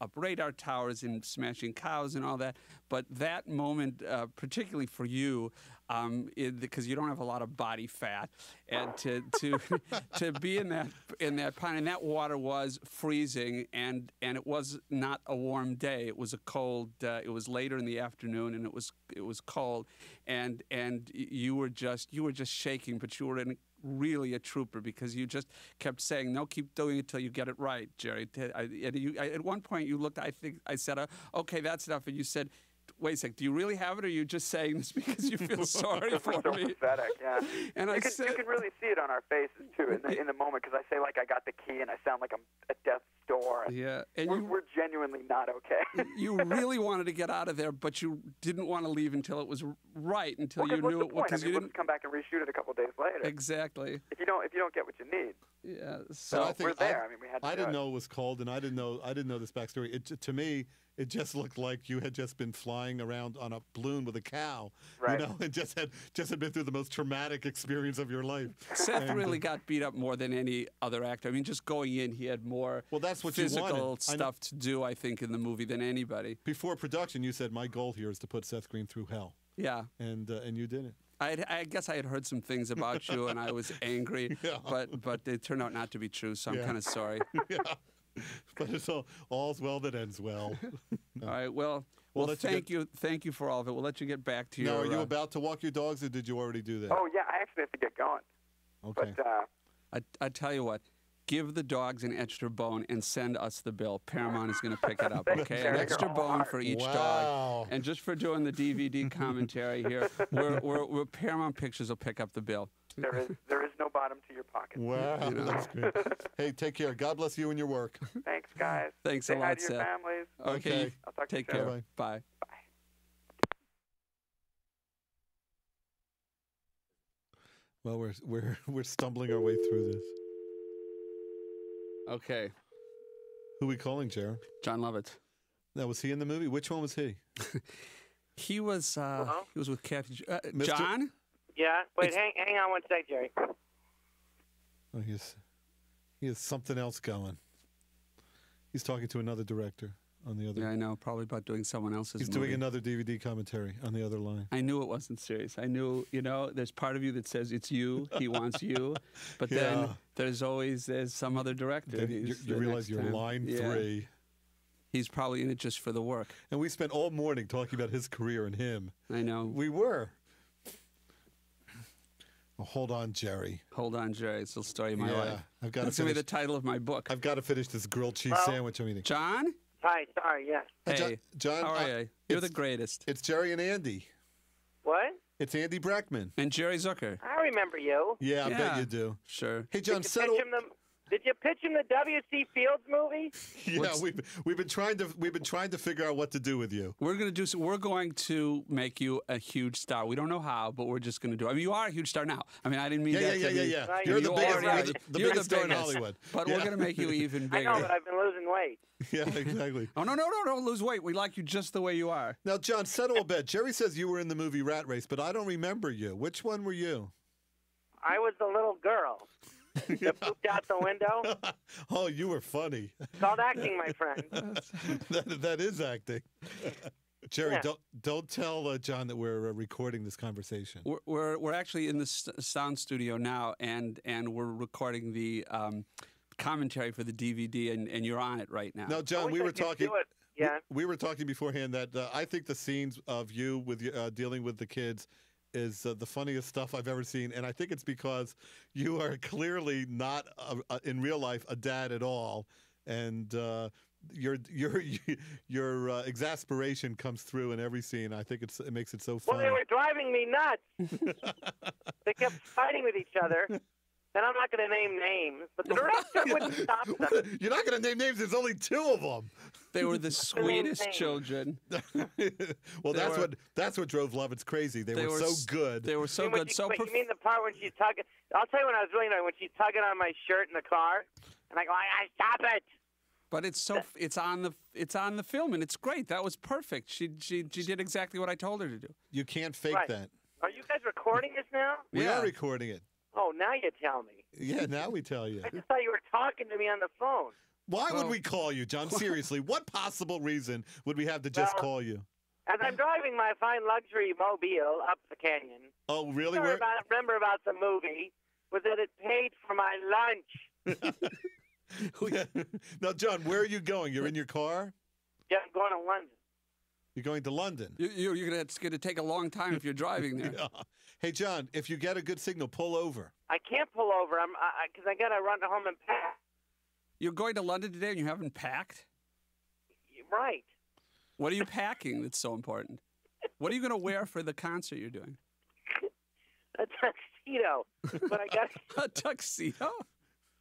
up radar towers and smashing cows and all that. But that moment, uh, particularly for you, um, because you don't have a lot of body fat, and to to (laughs) to be in that in that pond and that water was freezing, and and it was not a warm day. It was a cold. Uh, it was later in the afternoon, and it was it was cold, and and you were just you were just shaking, but you were in really a trooper because you just kept saying no keep doing it till you get it right jerry I, you, I, at one point you looked i think i said uh, okay that's enough and you said wait a sec do you really have it or are you just saying this because you feel (laughs) sorry for so me pathetic. Yeah. (laughs) and you i can, said you can really see it on our faces too in the in the moment because I say like I got the key and I sound like I'm at death's door. and yeah and We're, you we're genuinely not okay. (laughs) you really wanted to get out of there, but you didn't want to leave until it was right, until Well, you knew it? I because mean, you didn't come back and reshoot it a couple days later. exactly. If you don't, if you don't get what you need, Yeah. So I think we're there. I, I mean, we had to I didn't it. know it was cold, and I didn't know I didn't know this backstory. It to me, it just looked like you had just been flying around on a balloon with a cow, Right. you know, (laughs) and just had just had been through the most traumatic experience of your life. Seth And, uh, really got beat up more than any other actor. I mean, just going in, he had more Well, that's what physical wanted. I kn- stuff to do, I think, in the movie than anybody. Before production, you said my goal here is to put Seth Green through hell, Yeah. and uh, and you did it. I, had- I guess I had heard some things about you, and I was angry, (laughs) Yeah. but but they turned out not to be true. So I'm Yeah. kind of sorry. (laughs) yeah, but it's all all's well that ends well. (laughs) All right. Well, We'll well, let you thank get- you, thank you for all of it. We'll let you get back to your. now, your. are you uh, about to walk your dogs, or did you already do that? Oh yeah, I actually have to get going. okay. But uh, I, I tell you what, give the dogs an extra bone and send us the bill. Paramount is going to pick it up, (laughs) okay? An extra bone for each Wow. dog. And just for doing the DVD (laughs) commentary here, we're, we're, we're, Paramount Pictures will pick up the bill. there is there is no bottom to your pocket. Wow, You know. that's great. hey, take care. God bless you and your work. Thanks, guys. Thanks Say a lot, to your Seth. families. Okay, Okay. I'll talk take to you care. Bye-bye. Bye. Well, we're we're we're stumbling our way through this. Okay, Who we calling, Jared? John Lovitz. Now, was he in the movie? Which one was he? (laughs) He was uh, Hello? he was with Captain Uh, Mr. John. Yeah. Wait, It's- hang hang on one sec, Jerry. Oh, he's he has something else going. He's talking to another director on the other. Yeah, I know. Probably about doing someone else's. he's movie. doing another DVD commentary on the other line. I knew it wasn't serious. I knew, you know, there's part of you that says it's you. He wants you, (laughs) but Yeah. then there's always there's some other director. Then you, you the realize you're time. line Yeah. three, He's probably in it just for the work. and we spent all morning talking about his career and him. I know. We were. Oh, hold on, Jerry. Hold on, Jerry. It's the story of my yeah, life. I've got to That's gonna be finish. the title of my book. I've got to finish this grilled cheese Well- sandwich I'm eating. John. Hi. Sorry. Yes. Jo- Hey, John, how are uh, you? You're the greatest. It's Jerry and Andy. What? It's Andy Breckman. And Jerry Zucker. I remember you. Yeah, I bet you do. Sure. Hey, John, did you settle. pitch him the Did you pitch him the W.C. Fields movie? (laughs) Yeah, What's- we've we've been trying to we've been trying to figure out what to do with you. We're gonna do. So we're going to make you a huge star. We don't know how, but we're just gonna do. it. I mean, you are a huge star now. I mean, I didn't mean Yeah, that. yeah, to yeah, yeah, be- yeah. Right. You're the You biggest, already you're the, the You're biggest star in. Hollywood. But yeah. we're gonna make you even bigger. (laughs) I know, but I've been losing weight. (laughs) yeah, exactly. Oh no, no, no, don't lose weight. We like you just the way you are. Now, John, settle a bit. Jerry says you were in the movie Rat Race, but I don't remember you. Which one were you? I was the little girl that pooped out the window. (laughs) oh, you were funny. It's called acting, my friend. (laughs) that, that is acting. (laughs) Jerry, Yeah. don't don't tell uh, John that we're uh, recording this conversation. We're we're, we're actually in the s- sound studio now, and and we're recording the um, commentary for the DVD, and, and you're on it right now. Now, I John, we were could talking. Yeah. We were talking beforehand that uh, I think the scenes of you with uh, dealing with the kids is uh, the funniest stuff I've ever seen, and I think it's because you are clearly not a, a, in real life a dad at all, and uh, your your (laughs) your uh, exasperation comes through in every scene. I think it's it makes it so Well, funny. they were driving me nuts. (laughs) they kept fighting with each other. And I'm not going to name names, but the director wouldn't (laughs) stop them. You're not going to name names. There's only two of them. They were the (laughs) sweetest children. (laughs) well, They that's were- what that's what drove Lovitz crazy. They, They were, were so good. They were so You mean good. she- So wait, prof- you mean the part when she's tugging? I'll tell you when I was really annoyed when she's tugging on my shirt in the car, and I go, I, I stop it. But it's so it's on the it's on the film and it's great. That was perfect. She she she did exactly what I told her to do. You can't fake Right. that. Are you guys recording this now? We Yeah. are recording it. Oh, now you tell me. Yeah, now we tell you. I just thought you were talking to me on the phone. Why would Well- we call you, John? (laughs) Seriously, what possible reason would we have to just Well- call you? As I'm driving my fine luxury mobile up the canyon, Oh, really? I Where? about, remember about the movie was that it paid for my lunch. (laughs) (laughs) now, John, where are you going? You're in your car. Yeah, I'm going to London. You're going to London. You, you, you're gonna, it's going to take a long time if you're driving there. (laughs) Yeah. Hey, John, if you get a good signal, pull over. I can't pull over. I'm because I, got to run home and pack. You're going to London today and you haven't packed. Right. What are you packing? That's so important. What are you going to wear for the concert you're doing? (laughs) A tuxedo. But I got. (laughs) A tuxedo?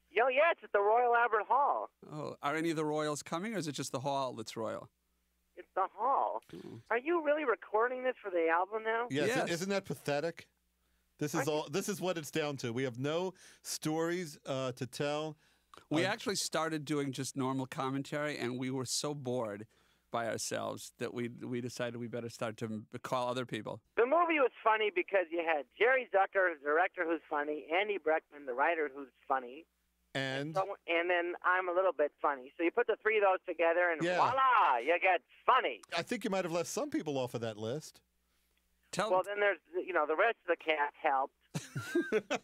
Yo, yeah, it's at the Royal Albert Hall. Oh, are any of the royals coming, or is it just the hall that's royal? It's the hall. Are you really recording this for the album now? Yes, Yes. Isn't that pathetic? This is all. This is what it's down to. We have no stories uh, to tell. We Uh, actually started doing just normal commentary, and we were so bored by ourselves that we we decided we better start to m- call other people. The movie was funny because you had Jerry Zucker, the director, who's funny, Andy Breckman, the writer, who's funny, And so, and then I'm a little bit funny. So you put the three of those together, and Yeah. voila, you get funny. I think you might have left some people off of that list. Tell Well, then there's, you know, the rest of the cast helped. (laughs)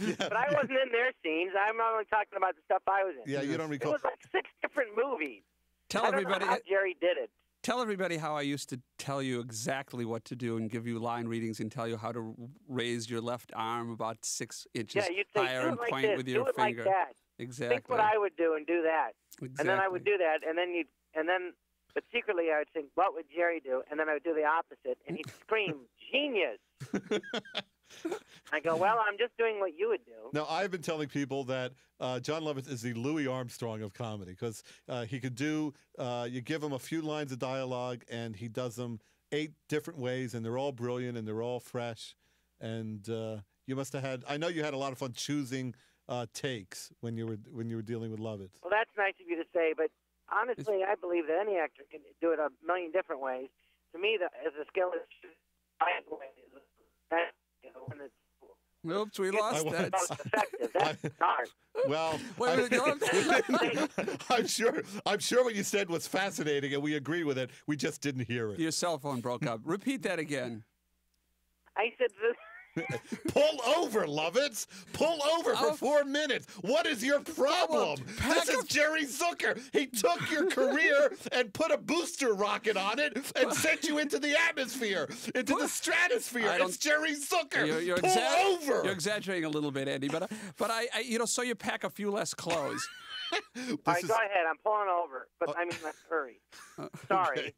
yeah, But I wasn't in their scenes. I'm only talking about the stuff I was in. yeah, you don't recall. It recall. was like six different movies. tell I don't everybody know how Jerry did it. Tell everybody how I used to tell you exactly what to do and give you line readings and tell you how to raise your left arm about six inches Yeah, you'd say, higher and like point this, with do your it finger. like that. Exactly. Think what I would do and do that. exactly. And then I would do that, and then you'd, and then, but secretly I would think, what would Jerry do? And then I would do the opposite, and he'd scream, genius. (laughs) I go, well, I'm just doing what you would do. Now, I've been telling people that uh, John Lovitz is the Louis Armstrong of comedy because uh, he could do, uh, you give him a few lines of dialogue and he does them eight different ways and they're all brilliant and they're all fresh. And uh, you must have had, I know you had a lot of fun choosing uh, takes when you were when you were dealing with Lovitz. Well, that's nice of you to say, but honestly, I believe that any actor can do it a million different ways. To me, the, as a skill is find ways. That, you know, when it's Oops, we lost that. That's hard. Well, (laughs) Wait a minute, you'll I, am (laughs) sure I'm sure what you said was fascinating and we agree with it. We just didn't hear it. Your cell phone broke up. Repeat that again. I said this. Pull over, Lovitz. Pull over for Oh. four minutes. What is your problem? Pack This is Jerry Zucker. He took your career (laughs) and put a booster rocket on it and sent you into the atmosphere, into the stratosphere. It's Jerry Zucker. You're, you're Pull exa- over. You're exaggerating a little bit, Andy. But but I, I you know so you pack a few less clothes. (laughs) All This right, is go ahead. I'm pulling over, but oh. I mean, let's hurry. (laughs) Sorry.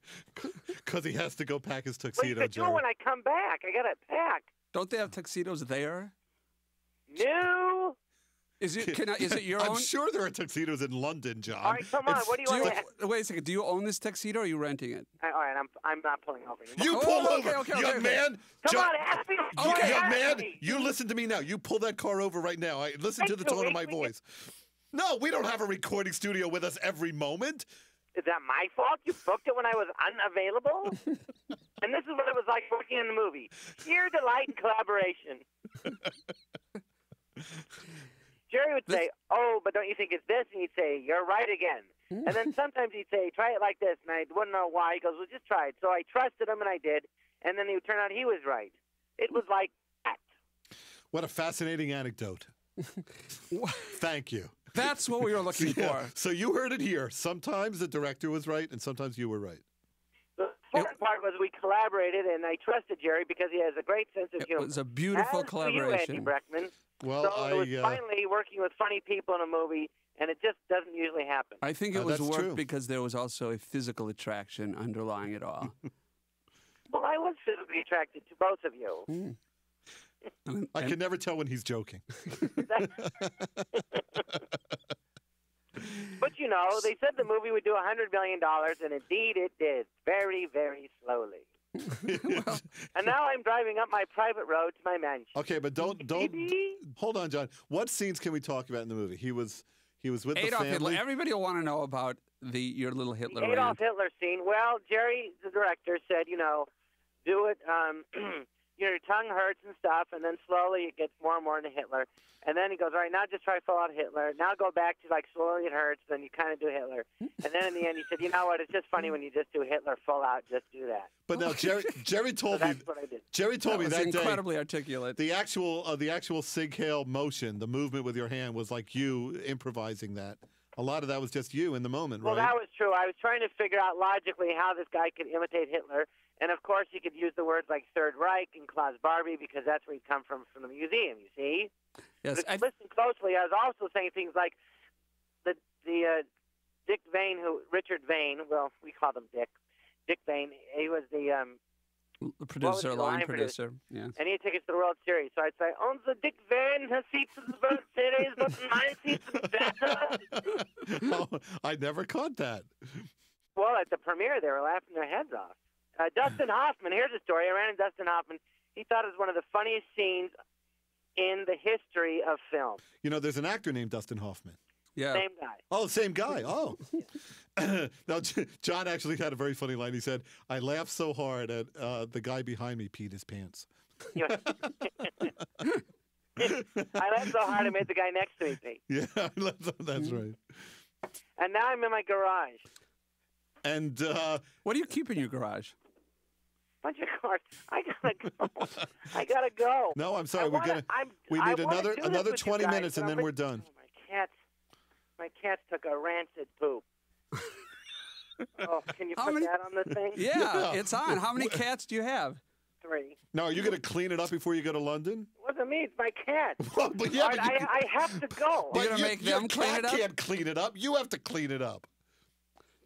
because he has to go pack his tuxedo, could do it Jerry. when I come back. I got to pack. Don't they have tuxedos there? No. Is it can I, is it your own? (laughs) I'm own? sure there are tuxedos in London, John. All right, come on. It's- What do you Do want you, to? wait a second. Do you own this tuxedo or are you renting it? All right, I'm I'm not pulling over anymore. You Oh, pull okay, over, okay, okay, young okay. man. Come John- on, ask me. You, Ask young man, me. you listen to me now. You pull that car over right now. I listen to the Thank you. tone of my we voice. No, we don't have a recording studio with us every moment. Is that my fault? You booked it when I was unavailable? (laughs) and this is what it was like working in the movie. Sheer delight and collaboration. (laughs) Jerry would say, Oh, but don't you think it's this? And he'd say, You're right again. and then (laughs) sometimes he'd say, Try it like this. And I wouldn't know why. He goes, Well, just try it. So I trusted him and I did. And then it would turn out he was right. It was like that. What a fascinating anecdote. Thank you. That's what we were looking (laughs) Yeah, for. So you heard it here. Sometimes the director was right, and sometimes you were right. The important part was we collaborated, and I trusted Jerry because he has a great sense of humor. It was a beautiful As do You, Andy collaboration. Breckman. Well, so I it was uh, finally working with funny people in a movie, and it just doesn't usually happen. I think it Uh, was that's work true. because there was also a physical attraction underlying it all. (laughs) Well, I was physically attracted to both of you. And- I can never tell when he's joking. (laughs) But you know, they said the movie would do a hundred million dollars, and indeed it did, very, very slowly. (laughs) (laughs) And now I'm driving up my private road to my mansion. okay, but don't don't hold on, John. What scenes can we talk about in the movie? He was He was with the Adolf Hitler. family. Everybody will want to know about the your little Hitler rant. Adolf Hitler scene. Well, Jerry, the director, said, you know, do it. Um, you (clears throat) know, your tongue hurts and stuff, and then slowly it gets more and more into Hitler. And then he goes, all right, now just try to full out Hitler. Now go back to like slowly it hurts, then you kind of do Hitler. And then in the end, he said, you know what? It's just funny when you just do Hitler full out. Just do that. But now Jerry (laughs) Jerry So told me that's what I did. Jerry told That me was that day incredibly articulate. the actual uh, the actual Sieg Heil motion, the movement with your hand was like you improvising that. A lot of that was just you in the moment, Well, right? Well, that was true. I was trying to figure out logically how this guy could imitate Hitler. And of course, he could use the words like Third Reich and Klaus Barbie because that's where he come from from the museum, you see? yes, But I, listen closely, I was also saying things like the the uh, Dick Vane, who Richard Vane, well, we call him Dick. Dick Vane. He was the um, the producer, the line line producer. Yes. and he'd take us to the World Series. So I'd say, "On the Dick Van, has seats in the World Series, but my seats is better." (laughs) oh, I never caught that. Well, at the premiere, they were laughing their heads off. Uh, Dustin (laughs) Hoffman. Here's a story. I ran into Dustin Hoffman. He thought it was one of the funniest scenes in the history of film. You know, there's an actor named Dustin Hoffman. Yeah. Same guy. Oh, same (laughs) guy. Oh. (laughs) now, John actually had a very funny line. He said, I laughed so hard at uh, the guy behind me peed his pants. (laughs) I laughed so hard I made the guy next to me pee. Yeah, that's Mm-hmm. right. And now I'm in my garage. And uh, What do you keep in your garage? Bunch of cars. I gotta go. I gotta go. no, I'm sorry. I we're wanna- gonna. I'm- we need another another 20 guys, minutes, but and I'm then we're done. Oh, my cats. My cats took a rancid poop. (laughs) oh, can you How put many- that on the thing? (laughs) Yeah, Yeah. it's on. How many cats do you have? Three. Now, are you going to clean it up before you go to London? What does it mean? It's my cat. (laughs) Well, but yeah, but right, you I, I have to go. You're gonna make your them clean cat it up? can't clean it up. You have to clean it up.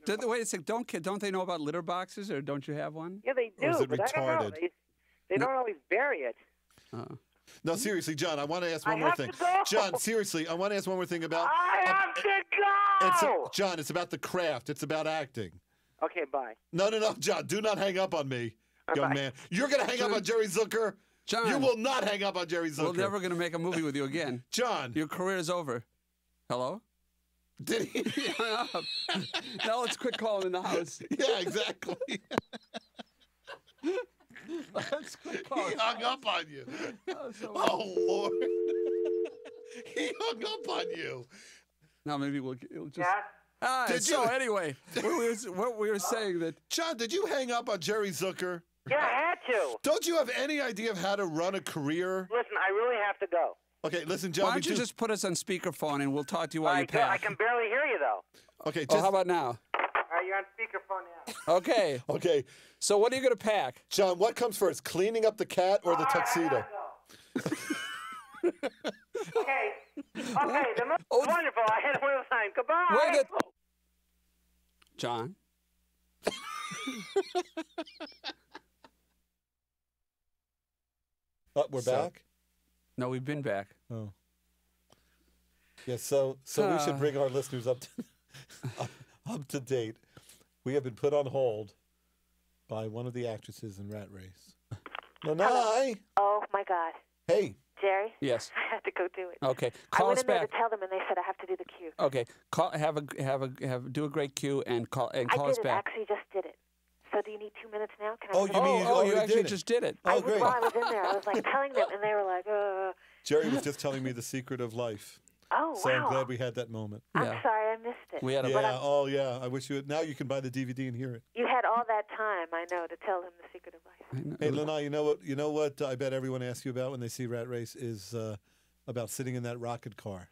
Did, wait a second. Don't ki- don't they know about litter boxes, or don't you have one? Yeah, they oh, Or do, is it but I don't know. retarded? They, they don't always bury it. Oh. Uh, No, seriously, John, I want to ask I one more have thing. to go. John, seriously, I want to ask one more thing about. I have to go. it's a- John, it's about the craft. It's about acting. okay, bye. No, no, no, John, do not hang up on me, young Bye. man. You're going to hang up on Jerry Zucker. John, You will not hang up on Jerry Zucker. we're never going to make a movie with you again. (laughs) John, Your career is over. Hello? did he? (laughs) He up. now let's quit calling in the house. (laughs) yeah, exactly. Let's quit (laughs) he hung up on you. Oh, so- Oh, Lord. (laughs) he hung up on you. Now maybe we'll, it'll just. Yeah. Ah, Did so you- anyway, (laughs) what we, were, what we were saying that John, did you hang up on Jerry Zucker? Yeah, I had to. Don't you have any idea of how to run a career? Listen, I really have to go. Okay, listen, John. why don't you do- just put us on speakerphone and we'll talk to you All while you right, good. I can barely hear you though. Okay, Oh, how about now? All right, you're on speakerphone now. Okay. (laughs) okay, So what are you going to pack? John. What comes first, cleaning up the cat or the tuxedo? okay. (laughs) Okay, the movie's Oh, wonderful. I had a wonderful time. Goodbye. Wait a- John? Oh, (laughs) we're So- back. No, we've been back. Oh. Yes. so so we should Uh. bring our listeners up to, up, up to date. We have been put on hold by one of the actresses in Rat Race. (laughs) Lanai. Oh my God, Hey. Jerry! Yes. (laughs) I had to go do it. Okay. I Call went us in there back. to tell them, and they said I have to do the cue. Okay. Call. Have a have a have do a great cue and call and call I us did it. back. Actually, just did it. So do you need two minutes now? Can I? Oh, you it? mean oh, you oh, you already actually did it. just did it. I Oh, was, great. While I was in there, I was like telling them, and they were like, (laughs) uh, Jerry was just telling me the secret of life. "Oh So wow!" I'm glad we had that moment. I'm Yeah. sorry I missed it. We had a Yeah. Oh, yeah. I wish you had. Now you can buy the DVD and hear it. you had all that time, I know, to tell him the secret of life. I know. Hey, Lanai, you know what? You know what? I bet everyone asks you about when they see Rat Race is uh, about sitting in that rocket car.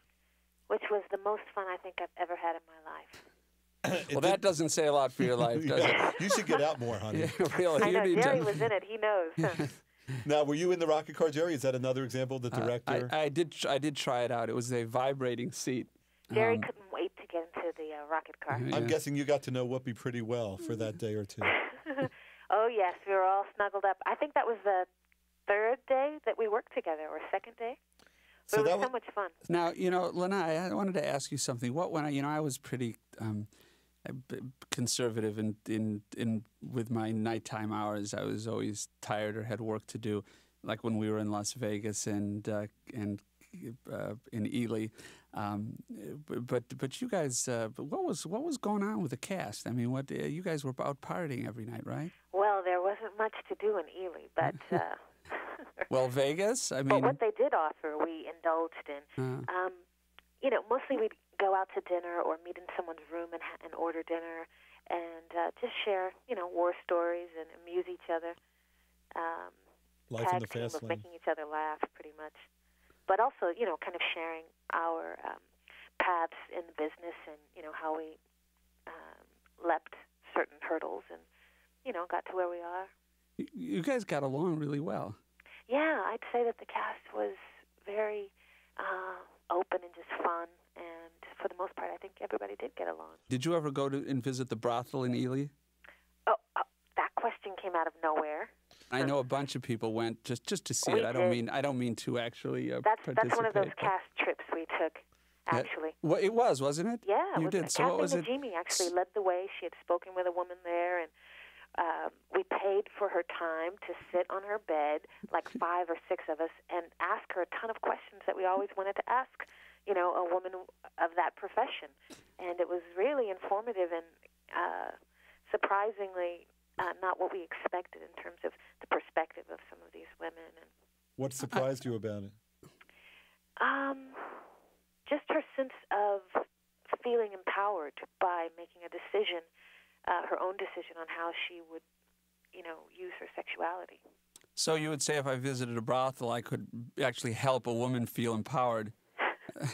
Which was the most fun I think I've ever had in my life. (coughs) Well, did- that doesn't say a lot for your life, (laughs) does Yeah. You should get out more, honey. (laughs) Yeah, really. I know need Jerry to. was in it. He knows. (laughs) Now, were you in the rocket car, Jerry? Is that another example? The Uh, director. I, I did. I did try it out. It was a vibrating seat. Jerry Um, couldn't wait to get into the uh, rocket car. yeah. I'm guessing you got to know Whoopi pretty well for that day or two. (laughs) oh yes, we were all snuggled up. I think that was the third day that we worked together, or second day. But So it was that so much fun. Now, you know, Lanai, I wanted to ask you something. What when I, you know, I was pretty um, uh, b- conservative in, in in with my nighttime hours. I was always tired or had work to do. Like when we were in Las Vegas and uh, and uh, in Ely. Um, but, but but you guys, uh, what was what was going on with the cast? I mean, what uh, you guys were out partying every night, right? Well, there wasn't much to do in Ely, but (laughs) uh, (laughs) Well, Vegas. I but mean, what they did offer, we indulged in. uh, Um, you know, mostly we'd go out to dinner or meet in someone's room and, ha- and order dinner and uh, just share, you know, war stories and amuse each other. Um, Life in the team fast lane. making each other laugh, pretty much. But also, you know, kind of sharing our um, paths in the business and you know how we um, leapt certain hurdles and you know got to where we are. you guys got along really well. Yeah, I'd say that the cast was very uh, open and just fun, and for the most part, I think everybody did get along. Did you ever go to and visit the brothel in Ely? Oh, uh, that question came out of nowhere. I know a bunch of people went just just to see We it. I don't did. mean I don't mean to actually uh, That's that's one of those cast trips we took, actually. Well, it was, wasn't it? Yeah, you was, did. So what was it? Actually led the way. She had spoken with a woman there, and um, we paid for her time to sit on her bed, like (laughs) five or six of us, and ask her a ton of questions that we always wanted to ask, you know, a woman of that profession. And it was really informative and uh, surprisingly uh, not what we expected in terms of the perspective of some of these women. And What surprised you about it? um, just her sense of feeling empowered by making a decision, uh, her own decision on how she would, you know, use her sexuality. So you would say if I visited a brothel, I could actually help a woman feel empowered.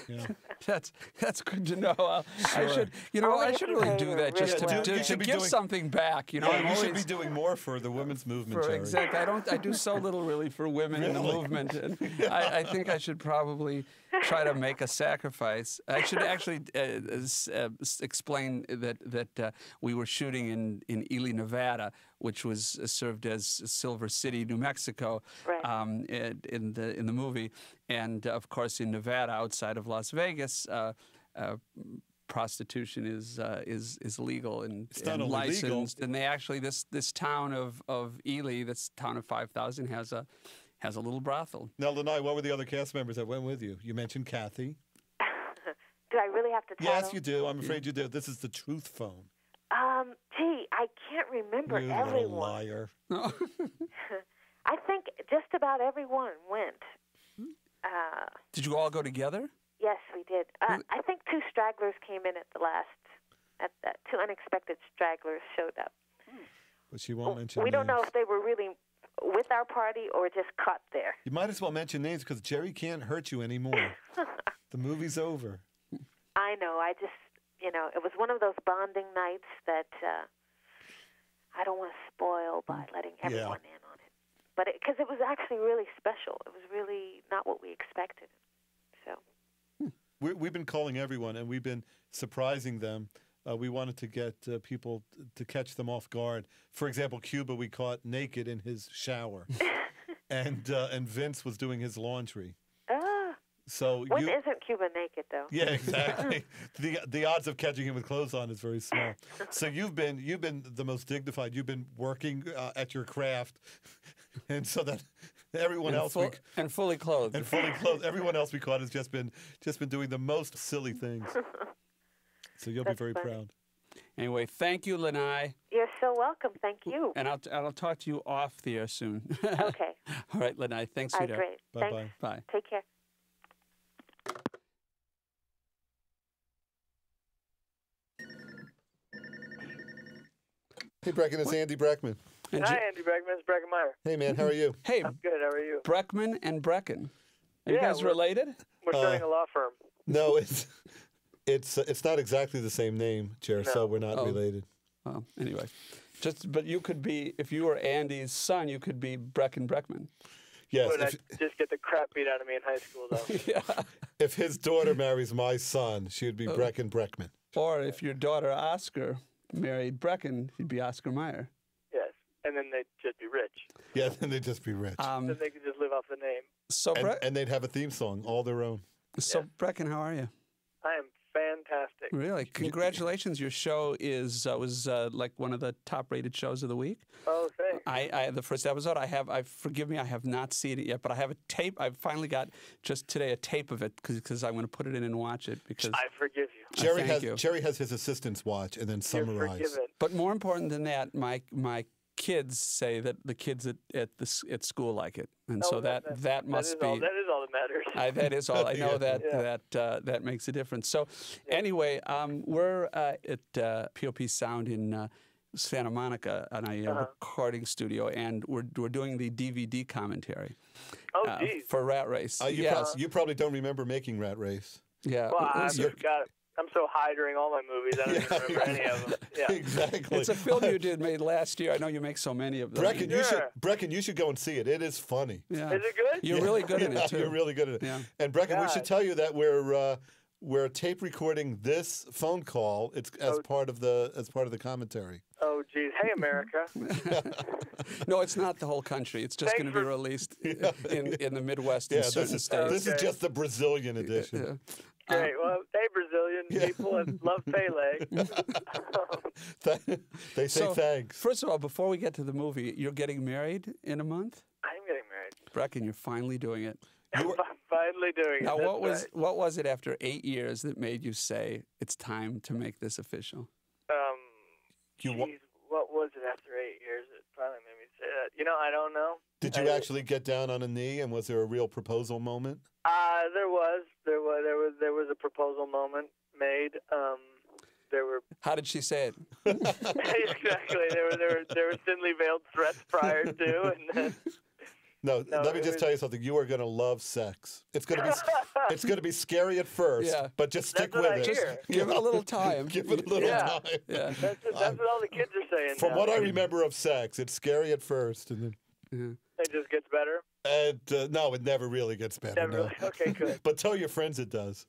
Yeah. (laughs) That's that's good to know. I'll- I should, you know, I should really do that just really to, well. to, to give doing- something back. You know, Yeah, you should be doing more for the women's movement, For exactly, I don't. I do so (laughs) little really for women in the movement, and (laughs) I, I think I should probably try to make a sacrifice. I should actually uh, uh, explain that that uh, we were shooting in in Ely, Nevada, which was uh, served as Silver City, New Mexico, Right. um, in, in the in the movie, and uh, of course in Nevada, outside of Las Vegas. Uh, uh, prostitution is uh, is is legal and, and only legal. licensed, and they actually this this town of of Ely, this town of five thousand, has a has a little brothel. Now, Lanai, what were the other cast members that went with you? You mentioned Kathy. (laughs) Do I really have to tell? Yes, you do. I'm afraid you do. This is the truth phone. Um, gee, I can't remember you little everyone. liar. (laughs) (laughs) I think just about everyone went. Uh, Did you all go together? yes, we did. Uh, I think two stragglers came in at the last. At that, two unexpected stragglers showed up. But she won't mention we don't know if they were really with our party or just caught there. You might as well mention names because Jerry can't hurt you anymore. (laughs) the movie's over. I know. I just, you know, it was one of those bonding nights that uh, I don't want to spoil by letting Yeah. everyone in on it. But because it, was actually really special, it was really not what we expected. So we we've been calling everyone and we've been surprising them. Uh, we wanted to get uh, people t- to catch them off guard. For example, Cuba we caught naked in his shower, (laughs) and uh, and Vince was doing his laundry. ah, So when you, not Cuba naked though? yeah, exactly. (laughs) the The odds of catching him with clothes on is very small. (laughs) So you've been you've been the most dignified. You've been working uh, at your craft, and so that everyone and, else full- we, and fully clothed. and fully clothed. Everyone else we caught has just been just been doing the most silly things. So you'll That's be very funny. proud. anyway, thank you, Lanai, You're so welcome. Thank you. and I'll I'll talk to you off the air soon. (laughs) Okay. All right, Lanai. Thanks, All right, sweetheart. great. Bye Thanks. bye. Bye. Take care. Hey, Brecken, it's Andy Breckman. And Hi, Andy Breckman. It's Brecken Meyer. Hey, man, how are you? hey, I'm good. How are you? Breckman and Brecken. Are you Yeah, guys we're- related? We're Uh, a law firm. No, it's it's uh, it's not exactly the same name, Jer. So we're not Oh. related. Well, anyway, just but you could be if you were Andy's son, you could be Brecken Breckman. Yes, Would I just get the crap beat out of me in high school, though? (laughs) yeah. if his daughter marries my son, she would be Oh. Brecken Breckman. Or if your daughter Oscar married Brecken, he'd be Oscar Meyer. yes. And then they'd just be rich. Yeah, then they'd just be rich, Um, Then they could just live off the name. so, and, Bre- and they'd have a theme song all their own. so Brecken, how are you? I am fantastic. Really, congratulations! Your show is uh, was uh, like one of the top-rated shows of the week. Oh, thanks. I, I the first episode I have I forgive me I have not seen it yet, but I have a tape. I finally got just today a tape of it because I'm going to put it in and watch it because. I forgive you. Jerry thank has you. Jerry has his assistants watch and then You're summarize. But more important than that, my my kids say that the kids at at the at school like it, and so Oh, that that, must is be. all, that is all that matters. I, that is all. I (laughs) know Yeah. that Yeah. that uh, that makes a difference. So, anyway, um, we're uh, at uh, POP Sound in uh, Santa Monica on a uh, Uh-huh. recording studio, and we're we're doing the DVD commentary oh, uh, for Rat Race. Uh, you, yeah, prob- you probably don't remember making Rat Race. yeah. well, it I was- forgot. I'm so high during all my movies. I don't even remember any of them. (laughs) Yeah. exactly. it's a film you did made last year. I know you make so many of them. Brecken, you should Sure. Brecken, you should go and see it. It is funny. yeah. Is it good? You're really good in (laughs) Yeah, it too. You're really good at it. Yeah. And Brecken, we should tell you that we're uh, we're tape recording this phone call. It's as Oh. part of the as part of the commentary. Oh, geez. Hey, America. (laughs) no, it's not the whole country. It's just going to be for- released in, in the Midwest Yeah, in this certain is states. this is just the Brazilian edition. Yeah. Great. Well, hey, Brazilian Yeah. people, I love Pele. (laughs) They say So, thanks. First of all, before we get to the movie, you're getting married in a month. I'm getting married. Brecken, you're finally doing it. You were- I'm (laughs) finally doing it. Now, what was right. what was it after eight years that made you say it's time to make this official? Um, You wa- geez, what was it after eight years? It finally made me say that. You know, I don't know. Did you I- actually get down on a knee and was there a real proposal moment? Uh, there was, there was, there was, there was a proposal moment made. Um, there were How did she say it? (laughs) exactly there were there were there were thinly veiled threats prior to, and then No, No, let me just was- tell you something. You are going to love sex. It's going to be (laughs) it's going to be scary at first, Yeah. but just stick That's with I it. hear. (laughs) Give it a little time. Give it a little Yeah. time. Yeah. that's that's what all the kids are saying. From now. what I remember of sex, it's scary at first, and then Yeah. it just gets better. and uh, no, it never really gets better. Never no. really. Okay, good. But tell your friends it does.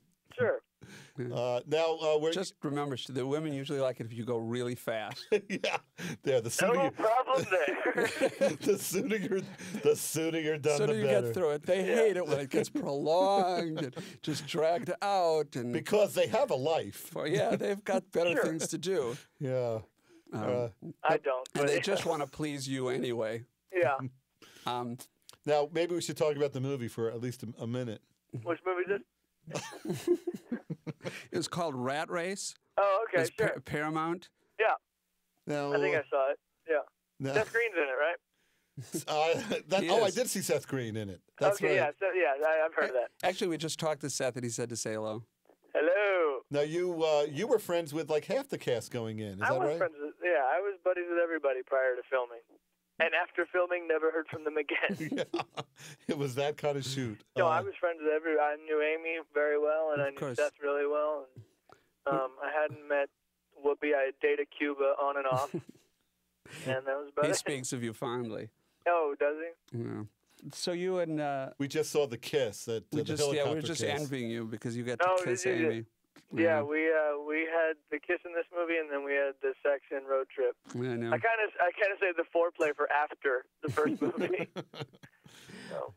Sure. Uh, now uh, we're Just remember, the women usually like it if you go really fast. (laughs) yeah, there. The sooner No you, problem there. (laughs) the sooner you're the sooner you're done, sooner the you better. get through it. They hate it when it gets (laughs) prolonged and just dragged out. And because they have a life. well, yeah, they've got better Sure. things to do. Yeah. Um, Uh, I don't. and But they just want to please you anyway. yeah. Um, now maybe we should talk about the movie for at least a, a minute. Which movie is this? (laughs) it was called Rat Race. Oh, okay, was sure. Pa- Paramount. Yeah, Now, I think I saw it. Yeah. now- Seth Green's in it, right? (laughs) uh, that, oh, I did see Seth Green in it. That's okay, right. yeah, so, yeah, I, I've heard of that. Actually, we just talked to Seth, and he said to say hello. Hello. Now you uh, you were friends with like half the cast going in. Is I that was right? friends with, yeah, I was buddies with everybody prior to filming. And after filming, never heard from them again. (laughs) yeah, it was that kind of shoot. no, Uh, I was friends with every. I knew Amy very well, and I knew course. Seth really well. And, um, I hadn't met Whoopi. I had dated Cuba on and off, (laughs) and that was about He it. speaks of you fondly. Oh, does he? Yeah. So you and uh, we just saw the kiss that we uh, the just yeah, we were just kiss. envying you because you got to Oh, did kiss you? Amy. Yeah, we uh, we had the kiss in this movie, and then we had the sex in Road Trip. yeah, I know. I kind of I kind of saved the foreplay for after the first movie. (laughs) so,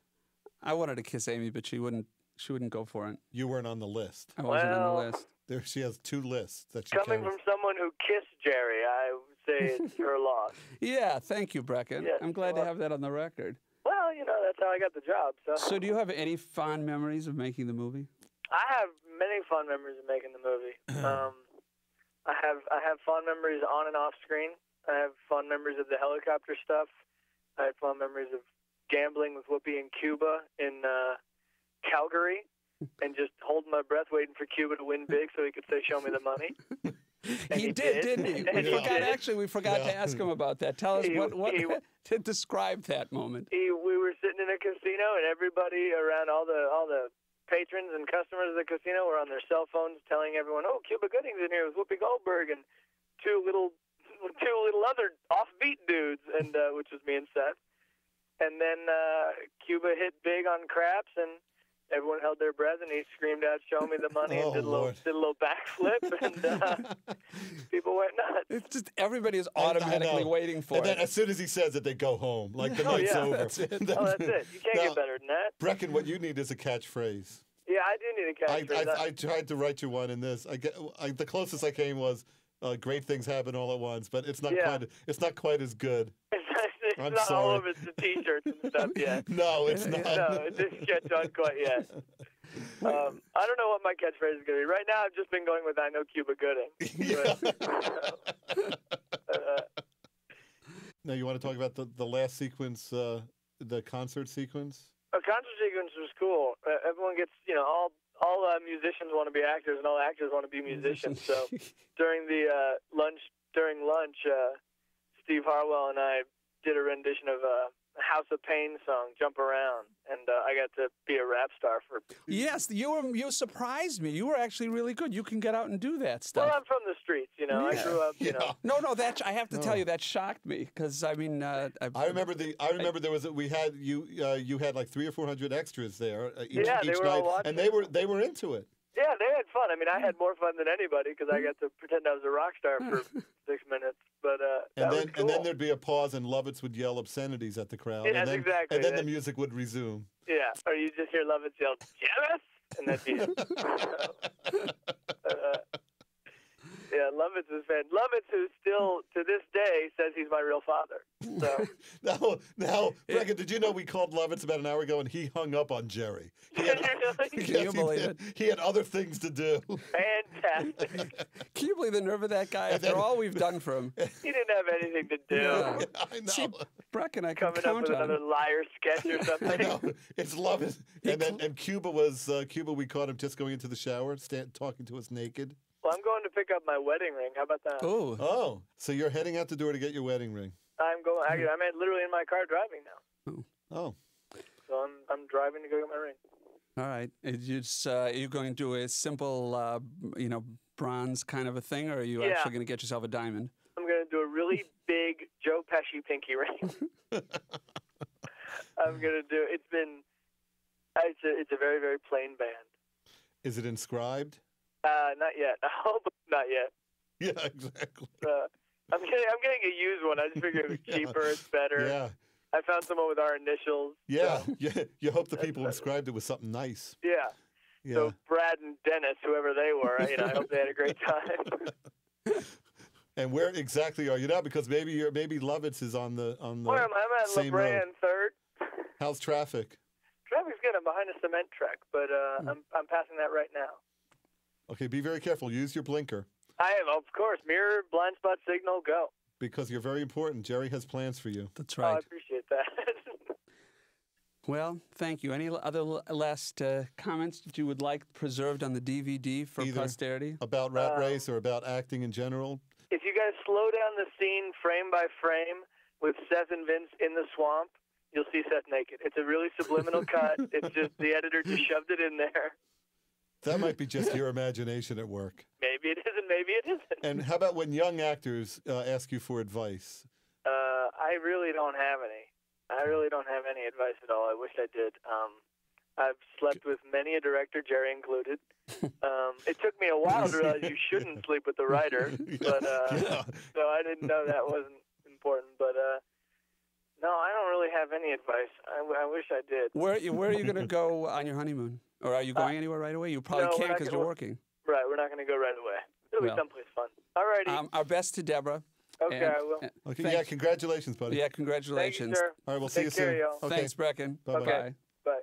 I wanted to kiss Amy, but she wouldn't. She wouldn't go for it. You weren't on the list. I wasn't on the list. There, she has two lists that she coming carries. from someone who kissed Jerry, I would say it's her (laughs) loss. Yeah, thank you, Brecken. Yes, I'm glad to have that on the record. Well, you know that's how I got the job. So, So, do you have any fond memories of making the movie? I have many fond memories of making the movie. (clears throat) Um, I have I have fond memories on and off screen. I have fond memories of the helicopter stuff. I have fond memories of gambling with Whoopi in Cuba in uh, Calgary, (laughs) and just holding my breath, waiting for Cuba to win big so he could say, "Show me the money." (laughs) He, he did, did. didn't he? We he forgot. Actually, we forgot to ask him about that. Tell us He- what what he- (laughs) to describe that moment. he, we were sitting in a casino, and everybody around, all the all the patrons and customers of the casino, were on their cell phones telling everyone, "Oh, Cuba Gooding's in here with Whoopi Goldberg and two little (laughs) two little other offbeat dudes," and uh, which was me and Seth. And then uh, Cuba hit big on craps, and everyone held their breath, and he screamed out, "Show me the money!" Oh, and did a little did a little backflip, (laughs) and uh, people went nuts. It's just everybody is I- I automatically waiting for and then it. as soon as he says it, they go home. Like the (laughs) Oh, night's yeah, over. that's it. (laughs) Oh, that's it. You can't Now, get better than that. Brecken, what you need is a catchphrase. Yeah, I do need a I, catchphrase. I, I tried to write you one in this. I, get, I the closest I came was uh, "Great things happen all at once," but it's not Yeah. quite. It's not quite as good. it's it's I'm not all of over the t-shirts and stuff (laughs) yet. No, it's (laughs) not. no, it didn't get done quite yet. Um, I don't know what my catchphrase is going to be. Right now, I've just been going with "I know Cuba Gooding." (laughs) But, uh, now you want to talk about the the last sequence, uh, the concert sequence? a concert sequence was cool. Uh, everyone gets, you know, all all uh, musicians want to be actors, and all actors want to be musicians. So during the uh, lunch, during lunch, uh, Steve Harwell and I did a rendition of a House of Pain song, "Jump Around," and uh, I got to be a rap star for. Yes, you were. You surprised me. You were actually really good. You can get out and do that stuff. Well. I'm from the streets, you know. I grew up, you know. No, no, that I have to tell you that shocked me because I mean, uh, I remember the. I remember there was. A, we had you. Uh, you had like three or four hundred extras there uh, each, Yeah, they each were all night, watching. and they were they were into it. Yeah, they had fun. I mean, I had more fun than anybody because I got to pretend I was a rock star for (laughs) six minutes. But uh, that And was then cool. and then there'd be a pause, and Lovitz would yell obscenities at the crowd, Yes, and then exactly. and then the music would resume. Yeah, or you just hear Lovitz yell, "Jealous," and that'd be it. uh, yeah, Lovitz is fan. Lovitz, who still to this day says he's my real father. So (laughs) Now, now, Breckin, did you know we called Lovitz about an hour ago, and he hung up on Jerry? He had, (laughs) (laughs) Can Yes, you believe did. it? He had other things to do. fantastic. Can you believe the nerve of that guy after all we've done for him? he didn't have anything to do. Yeah. I know. See, Breck and I can Coming up with on another him. liar sketch or I something. know. It's Lovitz. And then and Cuba was uh, Cuba. We caught him just going into the shower, stand, talking to us naked. Well, I'm going to pick up my wedding ring. How about that? Oh, Oh, so you're heading out the door to get your wedding ring? I'm going. I, I'm literally in my car driving now. Oh, oh. So I'm I'm driving to go get my ring. all right. Is you just, uh, are you going to do a simple, uh, you know, bronze kind of a thing, or are you Yeah. actually going to get yourself a diamond? I'm going to do a really (laughs) big Joe Pesci pinky ring. (laughs) I'm going to do. It's been. It's a it's a very very plain band. is it inscribed? Uh, not yet. (laughs) I hope not yet. Yeah, exactly. Uh, I'm getting I'm getting a used one. I just figured it was (laughs) Yeah. cheaper. It's better. Yeah, I found someone with our initials. yeah, So, (laughs) yeah. You hope the people inscribed it with something nice. yeah. Yeah. So Brad and Dennis, whoever they were, you know, I hope they had a great time. and where exactly are you now? Because maybe you're maybe Lovitz is on the on the Where am I? I'm at same and Third. How's traffic? Traffic's good. I'm behind a cement truck, but uh, Hmm. I'm I'm passing that right now. Okay, be very careful. Use your blinker I am, of course, mirror, blind spot signal, go. because you're very important. Jerry has plans for you. That's Oh, I appreciate that. (laughs) Well, thank you. Any other last uh, comments that you would like preserved on the DVD for Either. posterity? About Rat Uh, Race or about acting in general? if you guys slow down the scene frame by frame with Seth and Vince in the swamp, you'll see Seth naked. It's a really subliminal (laughs) cut. It's just the editor just shoved it in there. That might be (laughs) just your imagination at work. Maybe it isn't. Maybe it isn't. And how about when young actors uh, ask you for advice? Uh, I really don't have any. I really don't have any advice at all. I wish I did. Um, I've slept with many a director, Jerry included. (laughs) Um, it took me a while to realize you (laughs) shouldn't sleep with the writer, but uh, Yeah. so I didn't know that wasn't important. But uh, no, I don't really have any advice. I, I wish I did. Where where are you going (laughs) to go on your honeymoon? Or are you going anywhere right away? You probably Uh, no, can't because you're working. Right, we're not going to go right away. It'll Well. be someplace fun. All righty. Um, our best to Deborah. okay, and- I will. and Okay, thank- yeah, congratulations, buddy. Yeah, Thank you, congratulations. sir. All right, we'll see you care, soon. y'all. Okay. Thanks, Breckin. Bye-bye. Bye. Bye.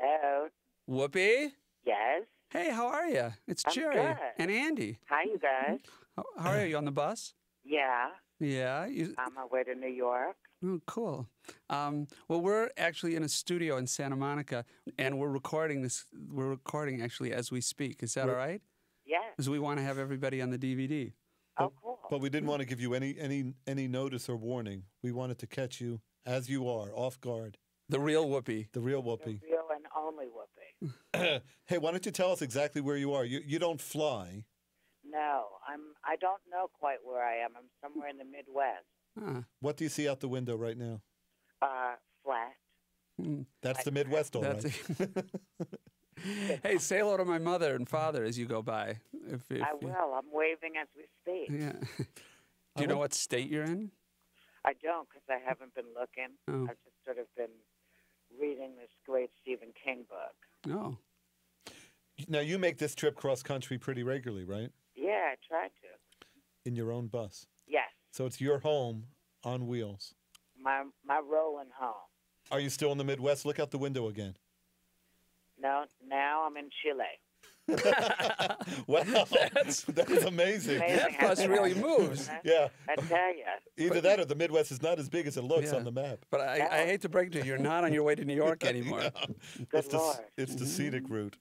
Hello. Whoopi? Yes. Hey, how are you? It's I'm Jerry good. and Andy. Hi, you guys. How, how are you on the bus? Yeah. Yeah. You, On my way to New York. oh, cool. Um, well, we're actually in a studio in Santa Monica, and we're recording this. We're recording actually as we speak. Is that all right? Yes. Because we want to have everybody on the DVD. Oh, cool. But we didn't want to give you any any any notice or warning. We wanted to catch you as you are, off guard. The real Whoopi. The real The Whoopi. real and only Whoopi. hey, why don't you tell us exactly where you are? You you don't fly. No, I'm. I don't know quite where I am. I'm somewhere in the Midwest. Ah, What do you see out the window right now? Uh, flat. mm, That's the Midwest, all right. (laughs) hey, say hello to my mother and father as you go by. If, if I you- will. I'm waving as we speak. Yeah. (laughs) Do you know what state you're in? I don't because I haven't been looking. Oh. I've just sort of been reading this great Stephen King book. No. Now you make this trip cross country pretty regularly, right? Yeah, I try to. In your own bus. Yes, So it's your home on wheels. my my rolling home. Are you still in the Midwest? Look out the window again. No, now I'm in Chile. (laughs) Wow, (laughs) that's, that's amazing. Amazing That bus really moves. Yeah, I tell you. either that or the Midwest is not as big as it looks Yeah. on the map. But I, I hate to break it to you, you're not on your way to New York (laughs) anymore. it's the, it's the scenic route.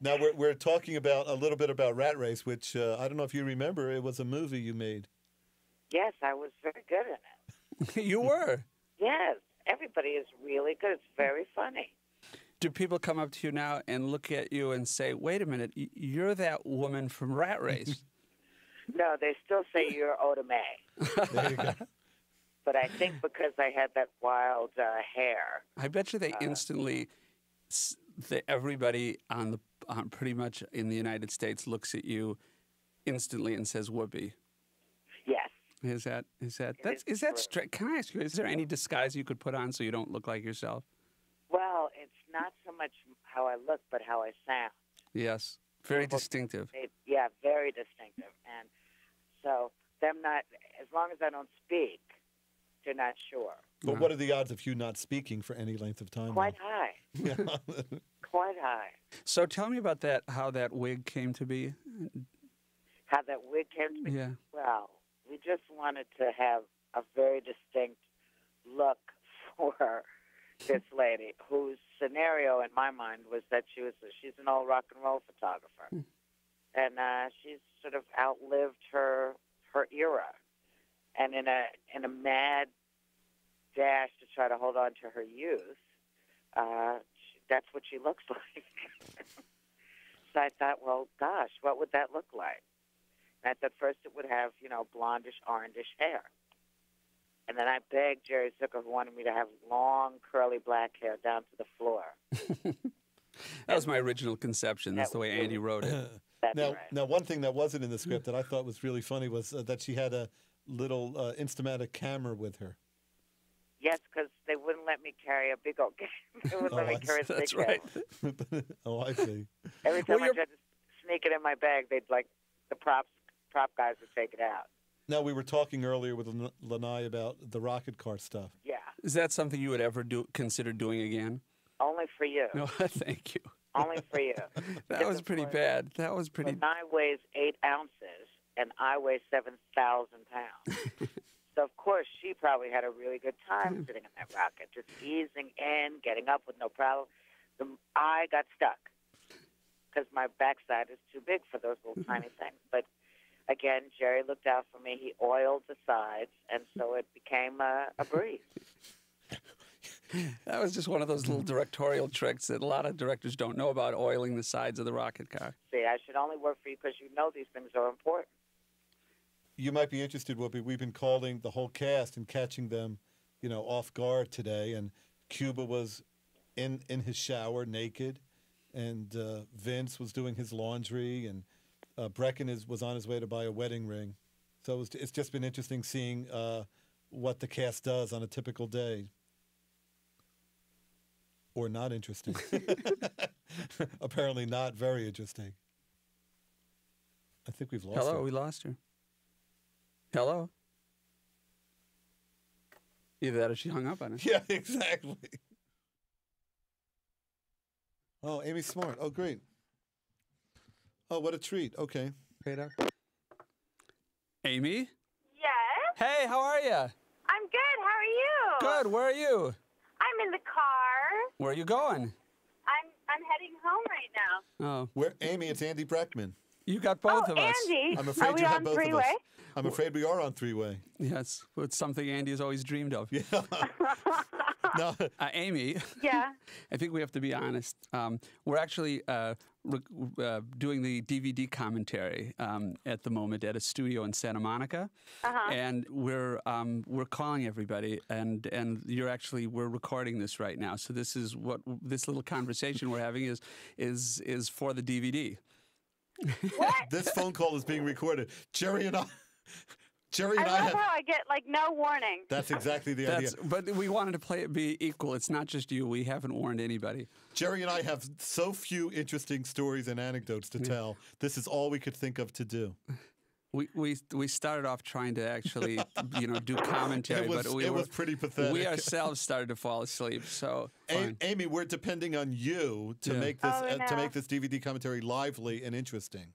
Now we're, we're talking about a little bit about Rat Race, which uh, I don't know if you remember. It was a movie you made. Yes, I was very good in it. you were. Yes, everybody is really good. It's very funny. Do people come up to you now and look at you and say, wait a minute, you're that woman from Rat Race? (laughs) No, they still say you're Oda May. There you go. (laughs) But I think because I had that wild uh, hair, I bet you they instantly, s- that everybody on the on pretty much in the United States looks at you instantly and says Whoopi. yes. Is that is that It that's is is that true. straight? Can I ask you? Is there any disguise you could put on so you don't look like yourself? Well, it's not so much how I look, but how I sound. Yes, very People- distinctive. It, yeah, very distinctive. And so them not, as long as I don't speak, they're not sure. But what are the odds of you not speaking for any length of time? Quite high. now? (laughs) Quite high. So tell me about that. How that wig came to be? How that wig came to be. Yeah. Well, we just wanted to have a very distinct look (laughs) for this lady, whose scenario in my mind was that she was she's an old rock and roll photographer, and uh, she's sort of outlived her her era, and in a in a mad dash to try to hold on to her youth, uh, she, that's what she looks (laughs) like. so I thought, well, gosh, what would that look like? And I thought first it would have, you know, blondish, orangish hair. And then I begged Jerry Zucker, who wanted me to have long, curly black hair down to the floor. (laughs) That was my original conception. That's That the way Andy wrote it. (laughs) That's now, right. now, one thing that wasn't in the script that I thought was really funny was uh, that she had a little uh, Instamatic camera with her. Yes, because they wouldn't let me carry a big old. (laughs) camera. they wouldn't Oh, let me carry a That's big right. camera. oh, I see. Every Well, time I you're- tried to sneak it in my bag, they'd like the props prop guys would take it out. Now we were talking earlier with Lanei about the rocket car stuff. Yeah, Is that something you would ever do consider doing again? only for you. No, (laughs) thank you. Only for you. (laughs) That Because was pretty course, bad. That was pretty. Lanei weighs eight ounces, and I weigh seven thousand pounds. (laughs) so of course she probably had a really good time sitting in that rocket, just easing in, getting up with no problem. The, I got stuck because my backside is too big for those little tiny things. But again, Jerry looked out for me. He oiled the sides, and so it became a, a breeze. That was just one of those little directorial tricks that a lot of directors don't know about oiling the sides of the rocket car. See, I should only work for you because you know these things are important. You might be interested, Whoopi. We've been calling the whole cast and catching them, you know, off guard today. And Cuba was in in his shower naked, and uh, Vince was doing his laundry, and uh, Breckin is was on his way to buy a wedding ring. So it was, it's just been interesting seeing uh, what the cast does on a typical day. Or not interesting. (laughs) (laughs) Apparently, not very interesting. I think we've lost Hello, her. we lost her. Hello. Either that or she hung up on us. (laughs) Yeah, exactly. Oh, Amy Smart. Oh, great. Oh, what a treat. Okay. Radar. Amy. Yes, Hey, how are you? I'm good. How are you? Good. Where are you? I'm in the car. Where are you going? I'm I'm heading home right now. Oh, Where Amy, it's Andy Breckman. You got both oh, of us. Andy, I'm afraid are we you have on both of us. three-way? I'm afraid we are on three way. Yes, it's something Andy has always dreamed of. Yeah. (laughs) no. Uh, Amy, Yeah. (laughs) I think we have to be honest. Um, we're actually uh, re- uh, doing the DVD commentary um, at the moment at a studio in Santa Monica, Uh-huh. and we're um, we're calling everybody, and and you're actually we're recording this right now. So this is what this little conversation we're having is is is for the DVD. (laughs) this phone call is being recorded. Jerry and I. (laughs) Jerry and I, love have. how I get like no warning. That's exactly the idea. But we wanted to play it be equal. It's not just you. We haven't warned anybody. Jerry and I have so few interesting stories and anecdotes to tell. This is all we could think of to do. We, we we started off trying to actually you know do commentary, It was- but we it were, was pretty pathetic. We ourselves started to fall asleep. So A- Amy, we're depending on you to Yeah. make this Oh, uh, to make this DVD commentary lively and interesting.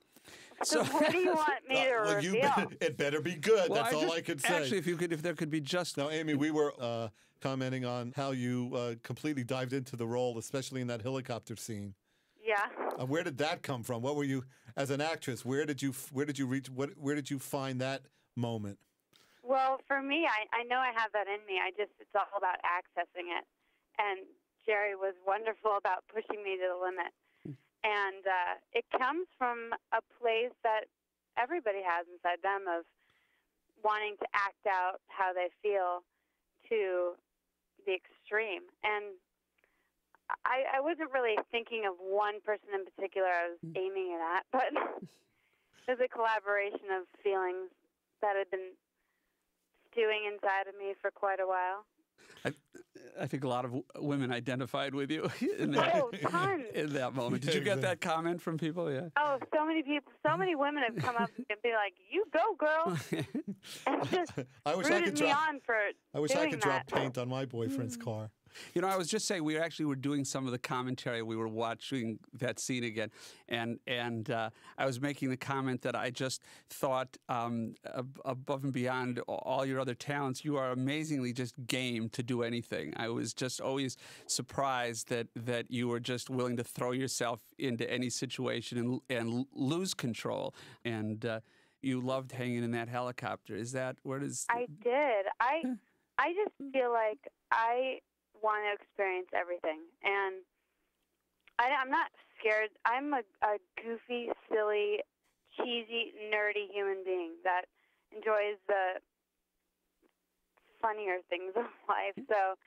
So what do you want me to Uh, well, you reveal? (laughs) it better be good. Well, That's I all just- I could say. Actually, if you could, if there could be just now, Amy, we were uh, commenting on how you uh, completely dived into the role, especially in that helicopter scene. Yeah. Uh, where did that come from? What were you as an actress? Where did you where did you reach? What where did you find that moment? Well, for me, I, I know I have that in me. I just it's all about accessing it. And Jerry was wonderful about pushing me to the limit. And uh, it comes from a place that everybody has inside them of wanting to act out how they feel to the extreme. And I, I wasn't really thinking of one person in particular I was mm. aiming it at, but (laughs) it was a collaboration of feelings that had been stewing inside of me for quite a while. I, I think a lot of women identified with you (laughs) in that, Oh, tons. (laughs) in that moment. Did you get that comment from people? Yeah. Oh, so many people, so many women have come up and be like, "You go, girl," and just I wish rooted I could me drop. on for I wish I could that. drop paint on my boyfriend's car. You know, I was just saying we actually were doing some of the commentary. We were watching that scene again, and and uh, I was making the comment that I just thought um, ab- above and beyond all your other talents, you are amazingly just game to do anything. I was just always surprised that that you were just willing to throw yourself into any situation and and lose control. And uh, you loved hanging in that helicopter. Is that where does? I did. I (laughs) I just feel like I want to experience everything, and I, I'm not scared. I'm a, a goofy, silly, cheesy, nerdy human being that enjoys the funnier things (laughs) of life. So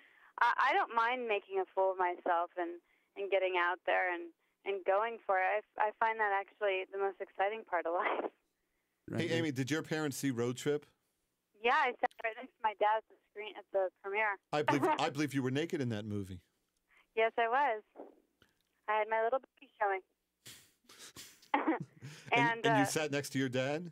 I, I don't mind making a fool of myself and and getting out there and and going for it. I, I find that actually the most exciting part of (laughs) life. Hey, Amy, did your parents see Road Trip? Yeah, I sat right next to my dad at the screen at the premiere. I believe (laughs) I believe you were naked in that movie. Yes, I was. I had my little baby showing. (laughs) (laughs) and and uh, you sat next to your dad.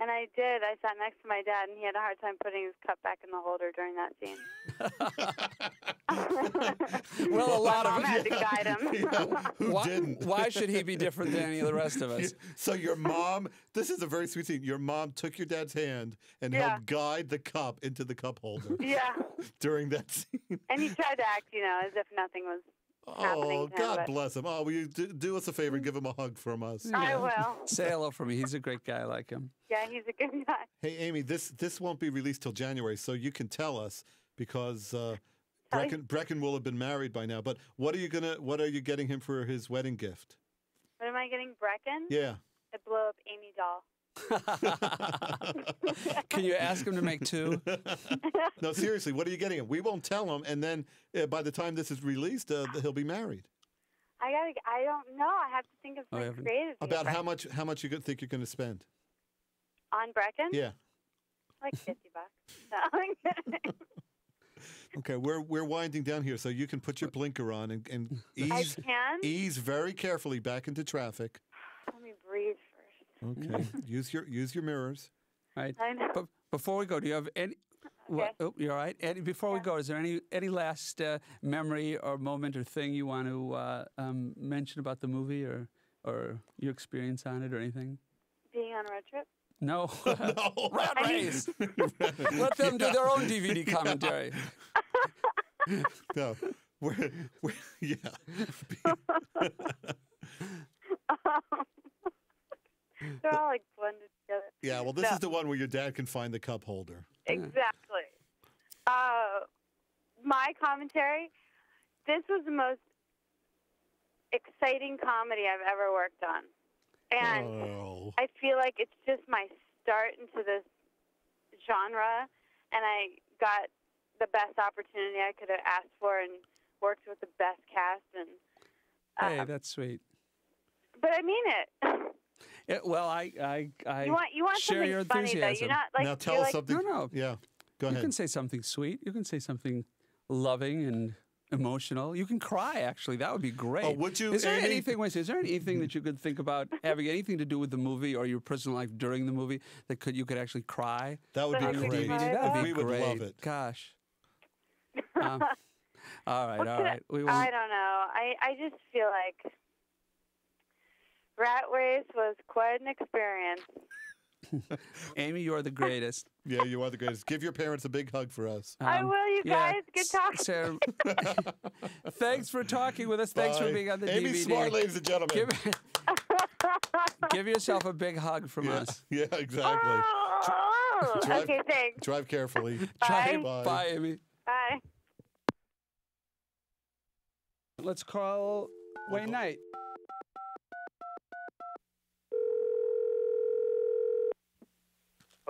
And I did. I sat next to my dad, and he had a hard time putting his cup back in the holder during that scene. (laughs) (laughs) Well, a lot my of mom had to guide him. (laughs) Who why, didn't? why should he be different than any of the rest of us? So your mom, this is a very sweet scene. Your mom took your dad's hand and Yeah. helped guide the cup into the cup holder yeah, during that scene. and he tried to act, you know, as if nothing was happening Oh, to. God but bless him. Oh, will you do, do us a favor and give him a hug from us? I will. (laughs) Say hello for me. He's a great guy. I like him. Yeah, he's a good guy. Hey, Amy, this this won't be released till January, so you can tell us because uh, Breckin, Breckin will have been married by now. But what are you gonna? What are you getting him for his wedding gift? What am I getting, Breckin? Yeah. A blow up Amy doll. (laughs) Can you ask him to make two? (laughs) no, seriously, what are you getting him? We won't tell him, and then uh, by the time this is released, uh, he'll be married. I gotta. I don't know. I have to think of Oh, something haven't- creative. About how much? How much you think you're going to spend? On Breckin? Yeah. Like fifty bucks. No. (laughs) Okay, we're we're winding down here, so you can put your blinker on and, and I ease can. ease very carefully back into traffic. Let me breathe first. Okay, (laughs) use your use your mirrors. Right. I know. But before we go, do you have any? What, oh, you're all right. Eddie, before we go, is there any any last uh, memory or moment or thing you want to uh, um, mention about the movie or or your experience on it or anything? Being on a road trip. No. (laughs) (laughs) no. Rat race. Let them do their own DVD commentary. No, we're, we're yeah. They're all like blended together. Yeah, well, this No. is the one where your dad can find the cup holder. Exactly. Uh, my commentary. This was the most exciting comedy I've ever worked on, and Oh. I feel like it's just my start into this genre, and I got the best opportunity I could have asked for, and worked with the best cast, and Hey, that's sweet. but I mean it. (laughs) Yeah, well, I, I, I you want you want share something your funny enthusiasm. You're not like now tell you're us like, something. No, no. Yeah, go ahead. you can say something sweet. You can say something loving and emotional. You can cry. Actually, that would be great. Oh, would you, Is there Amy? anything? Wait, is there anything that you could think about (laughs) having anything to do with the movie or your personal life during the movie that could you could actually cry? That would be on great. DVD? That would be We would great. love it. Gosh. Um, (laughs) all right, What all could I- We I won't. don't know. I I just feel like Rat Race was quite an experience. (laughs) Amy, you're the greatest. (laughs) Yeah, you are the greatest. Give your parents a big hug for us. I Um, will, you yeah, guys. Good S- talking. Sarah, (laughs) thanks for talking with us. Thanks for being on the Amy DVD. Smart, ladies and gentlemen. Give, give yourself a big hug from yeah, us. yeah, exactly. Oh, Drive- okay, thanks. Drive carefully. Try, Bye. bye, Amy. Bye. Let's call Wayne Knight.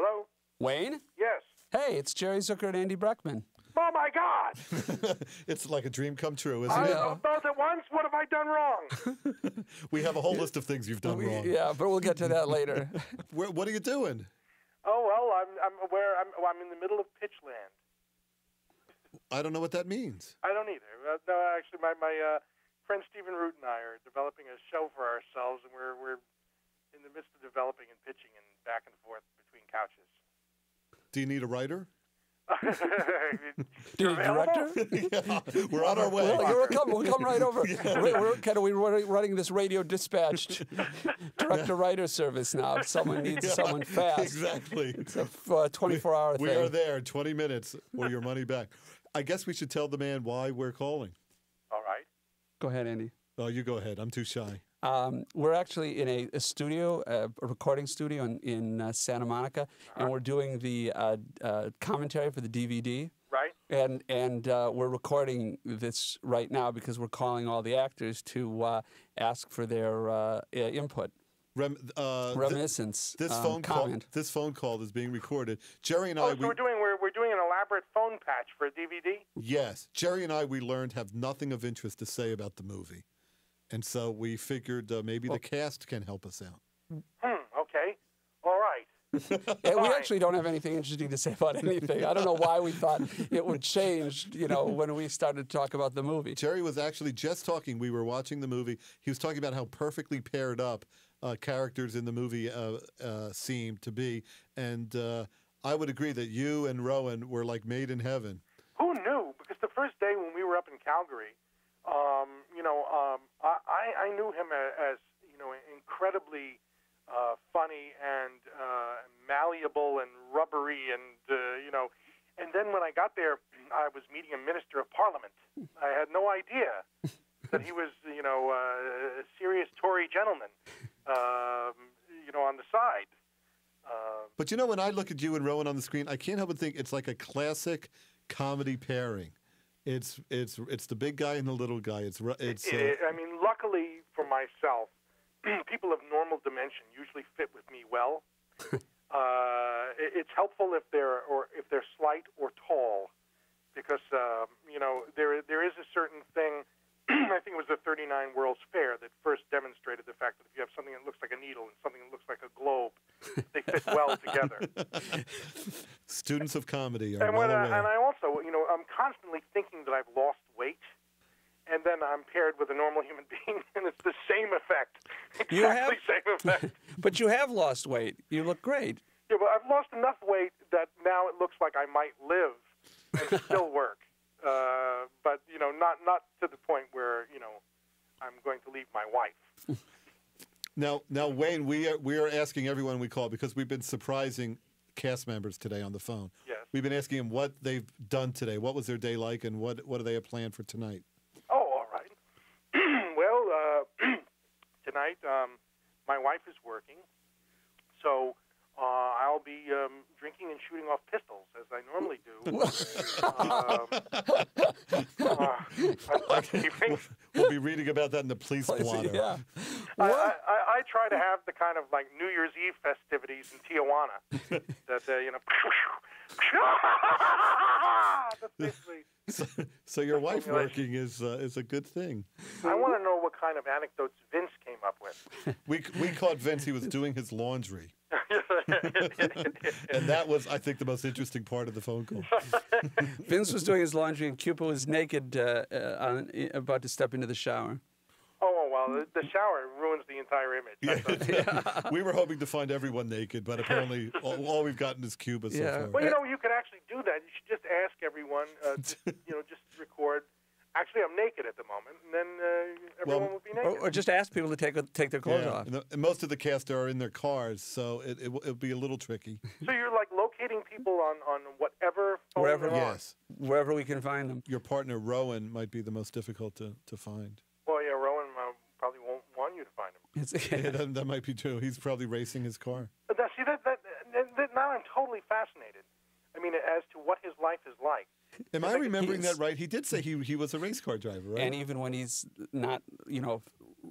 Hello? Wayne? Yes. Hey, it's Jerry Zucker and Andy Breckman. Oh my God! (laughs) it's like a dream come true, isn't I, it? know. both at once? What have I done wrong? (laughs) We have a whole list of things you've done We- wrong. Yeah, but we'll get to that later. (laughs) Where, what are you doing? oh well, I'm I'm aware. I'm well, I'm in the middle of Pitchland. I don't know what that means. I don't either. Uh, no, actually, my my uh, friend Stephen Root and I are developing a show for ourselves, and we're we're in the midst of developing and pitching and back and forth between couches. Do you need a writer? Do (laughs) you need a director? (laughs) yeah, we're on our way. Well, we'll come, we'll come right over. (laughs) We're, we're kind of we're running this radio dispatched director writer service now. If someone needs Yeah, someone fast, Exactly. it's a uh, 24 hour We thing. are there in 20 minutes or your money back. I guess we should tell the man why we're calling. All right. Go ahead, Andy. Oh, you go ahead. I'm too shy. Um, we're actually in a, a studio, uh, a recording studio in, in uh, Santa Monica, and we're doing the uh, uh, commentary for the DVD. Right. And and uh, we're recording this right now because we're calling all the actors to uh, ask for their uh, input, Rem, uh, th- reminiscence, this um, phone call. This phone call is being recorded. Jerry and I. Oh, so we, we're doing we're we're doing an elaborate phone patch for a DVD. yes, Jerry and I. We learned have nothing of interest to say about the movie, and so we figured uh, maybe the cast can help us out. Hmm. Okay. All right. (laughs) Yeah, we actually don't have anything interesting to say about anything. I don't know why we thought it would change, you know, (laughs) when we started to talk about the movie. Jerry was actually just talking. We were watching the movie. He was talking about how perfectly paired up uh, characters in the movie uh, uh, seemed to be, and uh, I would agree that you and Rowan were like made in heaven. Who knew? Because the first day when we were up in Calgary, um, you know, um, I, I- knew him as, you know, incredibly uh, funny and uh, malleable and rubbery and, uh, you know, and then when I got there, I was meeting a minister of parliament. I had no idea that he was, you know, uh, a serious Tory gentleman, um, you know, on the side. Uh, But you know, when I look at you and Rowan on the screen, I can't help but think it's like a classic comedy pairing. It's it's it's the big guy and the little guy. It's it's uh, It- I mean, luckily for myself, (clears throat) people of normal dimension usually fit with me well. (laughs) uh, it- it's helpful if they're or if they're slight or tall, because um, you know there there is a certain thing. I think it was the 39 World's Fair that first demonstrated the fact that if you have something that looks like a needle and something that looks like a globe, they fit well together. (laughs) students of comedy are And, well I, and I also, you know, I'm constantly thinking that I've lost weight, and then I'm paired with a normal human (laughs) being, and it's the same effect. You Exactly same effect. (laughs) But you have lost weight. You look great. yeah, but I've lost enough weight that now it looks like I might live and still work. Uh, but you know, not not to the point where you know I'm going to leave my wife. Now, now, Wayne, we are we are asking everyone we call because we've been surprising cast members today on the phone. Yes. We've been asking them what they've done today. What was their day like, and what what do they have planned for tonight? Oh, all right. (clears throat) well, uh, (clears throat) tonight um, my wife is working, so uh, I'll be um, drinking and shooting off pistols as I normally do. (laughs) um, uh, we'll be reading about that in the police blotter. yeah. I, I, I, I try to have the kind of like New Year's Eve festivities in Tijuana (laughs) that uh, you know. (laughs) (laughs) That's basically. (laughs) So, so your wife working is uh, is a good thing. I want to know what kind of anecdotes Vince came up with. We we caught Vince. He was doing his laundry. (laughs) and that was, I think, the most interesting part of the phone call. Vince was doing his laundry, and Cuba was naked, uh, uh, on, about to step into the shower. Well, the, the shower ruins the entire image. That's a- (laughs) we were hoping to find everyone naked, but apparently (laughs) all, all we've gotten is Cuba so far. Well, you know, you could actually do that. You should just ask everyone. Uh, (laughs) to, you know, just record. Actually, I'm naked at the moment, and then uh, everyone Well, will be naked. Or, or just ask people to take take their clothes Yeah, off. and the- and most of the cast are in their cars, so it, it, will- be a little tricky. So you're like locating people on on whatever phone Wherever, they're on. Yes. wherever we can find them. Your partner, Rowan, might be the most difficult to, to find. Well, yeah, Rowan uh, probably won't want you to find him. It's, (laughs) Yeah, that, that might be true. He's probably racing his car. But that, see, that, that, that, that now I'm totally fascinated. I mean, as to what his life is like. Am I remembering that right? He did say he, he was a race car driver, right? And even when he's not, you know,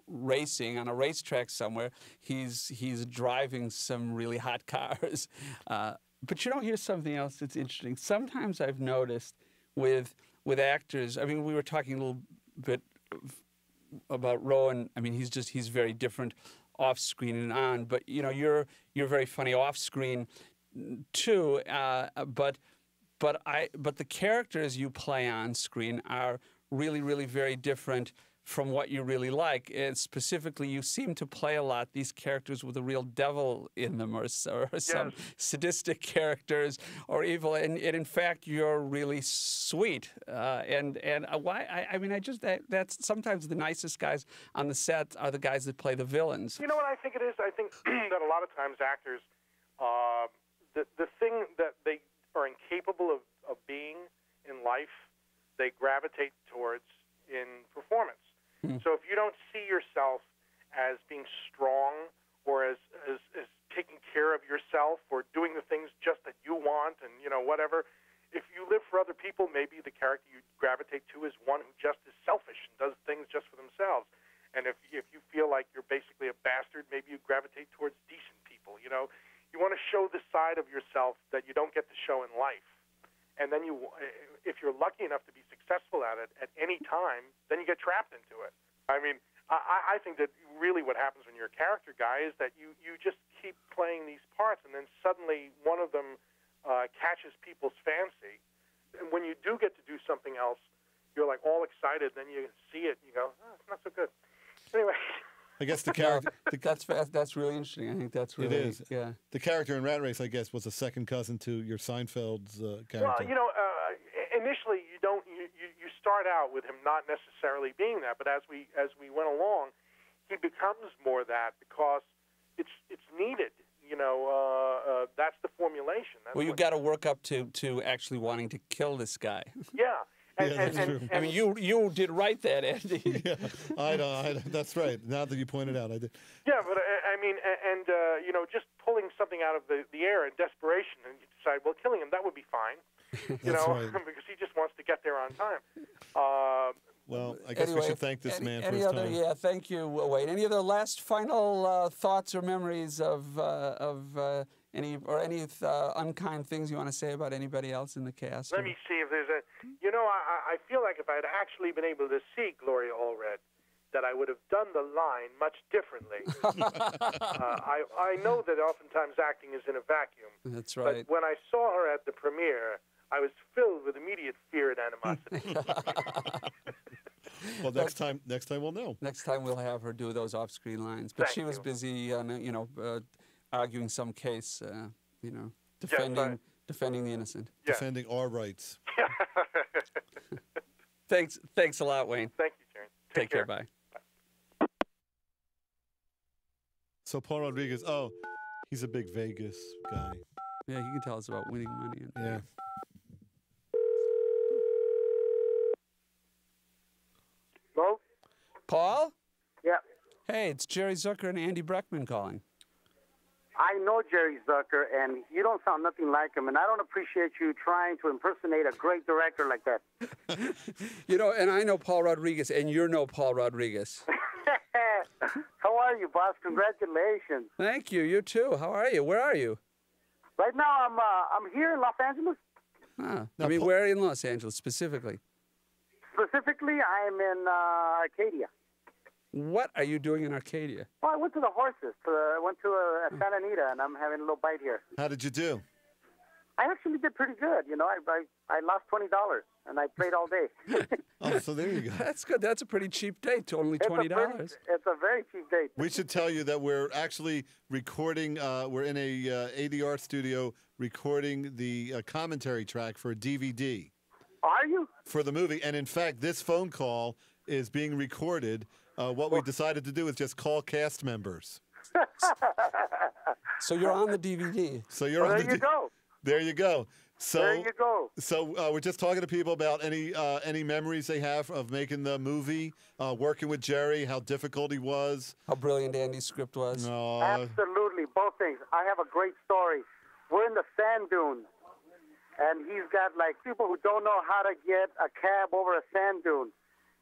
racing on a racetrack somewhere, he's he's driving some really hot cars. (laughs) Uh, but you know, here's something else that's interesting. Sometimes I've noticed with with actors. I mean, we were talking a little bit about Rowan. I mean, he's just he's very different off screen and on. But you know, you're you're very funny off screen too. Uh, but but I but the characters you play on screen are really really very different from what you really like. And specifically, you seem to play a lot these characters with a real devil in them, or, or (laughs) some sadistic characters, or evil. And, and in fact, you're really sweet. Uh, and and uh, why? I, I mean, I just that that's sometimes the nicest guys on the set are the guys that play the villains. You know what I think it is? I think (clears throat) that a lot of times actors, uh, the the thing that they are incapable of, of being in life, they gravitate towards in performance. Hmm. So if you don't see yourself as being strong or as, as as taking care of yourself or doing the things just that you want and you know whatever, if you live for other people, maybe the character you gravitate to is one who just is selfish and does things just for themselves. And if if you feel like you're basically a bastard, maybe you gravitate towards decent people. You know, you want to show the side of yourself that you don't get to show in life. And then you, if you're lucky enough to be successful at it at any time, then you get trapped into it. I mean, I, I think that really what happens when you're a character guy is that you you just keep playing these parts, and then suddenly one of them uh, catches people's fancy. And when you do get to do something else, you're like all excited. Then you see it, and you go, oh, it's not so good. Anyway. (laughs) I guess the (laughs) character. that's fa- that's really interesting. I think that's really It is. yeah. The character in Rat Race, I guess, was a second cousin to your Seinfeld's uh, character. Well, you know, uh, initially you don't you, you you start out with him not necessarily being that, but as we as we went along, he becomes more that because it's it's needed. You know, uh, uh, that's the formulation. That's Well, you've got to work up to to actually wanting to kill this guy. (laughs) yeah. And, Yeah, and, that's and, true. I mean, you you did write that, Andy. (laughs) yeah, I know. I, that's right. Now that you pointed out, I did. Yeah, but I, I mean, and uh, you know, just pulling something out of the, the air in desperation, and you decide, well, killing him that would be fine, (laughs) you know, right. (laughs) because he just wants to get there on time. Uh, Well, I guess we should thank this any, man for any his other, time. Yeah, thank you, Wade. Any other last final uh, thoughts or memories of uh, of uh, any or any uh, unkind things you want to say about anybody else in the cast? Let or- me see if there's a. You know, I, I I feel like if I had actually been able to see Gloria Allred, that I would have done the line much differently. (laughs) uh, I I know that oftentimes acting is in a vacuum, That's right. but when I saw her at the premiere, I was filled with immediate fear and animosity. (laughs) Well, next time, next time we'll know. Next time we'll have her do those off-screen lines. But Thank she was you. busy, on, uh, you know, uh, arguing some case, uh, you know, defending defending the innocent. Defending our rights. (laughs) Thanks, thanks a lot, Wayne. Thank you, Sharon. Take, care. Bye. So Paul Rodriguez. Oh, he's a big Vegas guy. Yeah, he can tell us about winning money. And, Yeah. Hello? Paul? Yeah. Hey, it's Jerry Zucker and Andy Breckman calling. I know Jerry Zucker, and you don't sound nothing like him, and I don't appreciate you trying to impersonate a great director like that. (laughs) You know, and I know Paul Rodriguez, and you know Paul Rodriguez. (laughs) How are you, boss? Congratulations. Thank you. You too. How are you? Where are you? Right now, I'm uh, I'm here in Los Angeles. Ah, I mean, where in Los Angeles specifically? Specifically, I'm in uh, Arcadia. What are you doing in Arcadia? Well, I went to the horses. To, I went to uh, Santa Anita, and I'm having a little bite here. How did you do? I actually did pretty good. You know, I I, I lost twenty dollars, and I played all day. (laughs) (laughs) Oh, so there you go. That's good. That's a pretty cheap date. To only twenty dollars. It's a very cheap date. We should tell you that we're actually recording. Uh, we're in a uh, ADR studio recording the uh, commentary track for a DVD. Are you? For the movie, and in fact, this phone call is being recorded. Uh, what we decided to do is just call cast members. (laughs) So you're on the DVD. So you're Well, on there the you go. There you go. So There you go. So uh, we're just talking to people about any uh, any memories they have of making the movie, uh, working with Jerry, how difficult he was. How brilliant Andy's script was. No, Absolutely, both things. I have a great story. We're in the sand dunes, and he's got like people who don't know how to get a cab over a sand dune.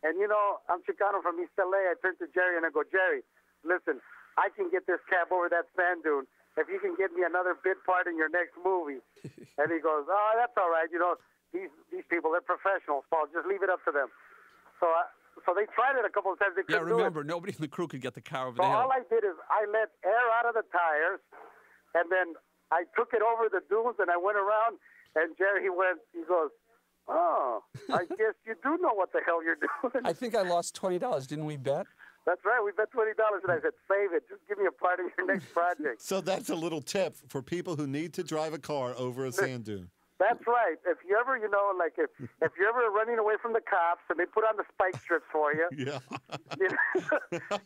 And you know, I'm Chicano from East LA. I turn to Jerry and I go, Jerry, listen, I can get this cab over that sand dune if you can get me another bit part in your next movie. (laughs) and he goes, Oh, that's all right. You know, these these people, they're professionals, Paul. Just leave it up to them. So, I, so they tried it a couple of times. They Yeah, couldn't do it. remember, nobody in the crew could get the car over So the hill. all I did is I let air out of the tires, and then I took it over the dunes, and I went around, and Jerry went, he goes, "Oh, I guess you do know what the hell you're doing." I think I lost twenty dollars. Didn't we bet? That's right. We bet twenty dollars, and I said, "Save it. Just give me a part of your next project." (laughs) So that's a little tip for people who need to drive a car over a sand dune. That's right. If you ever, you know, like if (laughs) if you're ever running away from the cops and they put on the spike strips for you, (laughs) Yeah. (laughs) you know,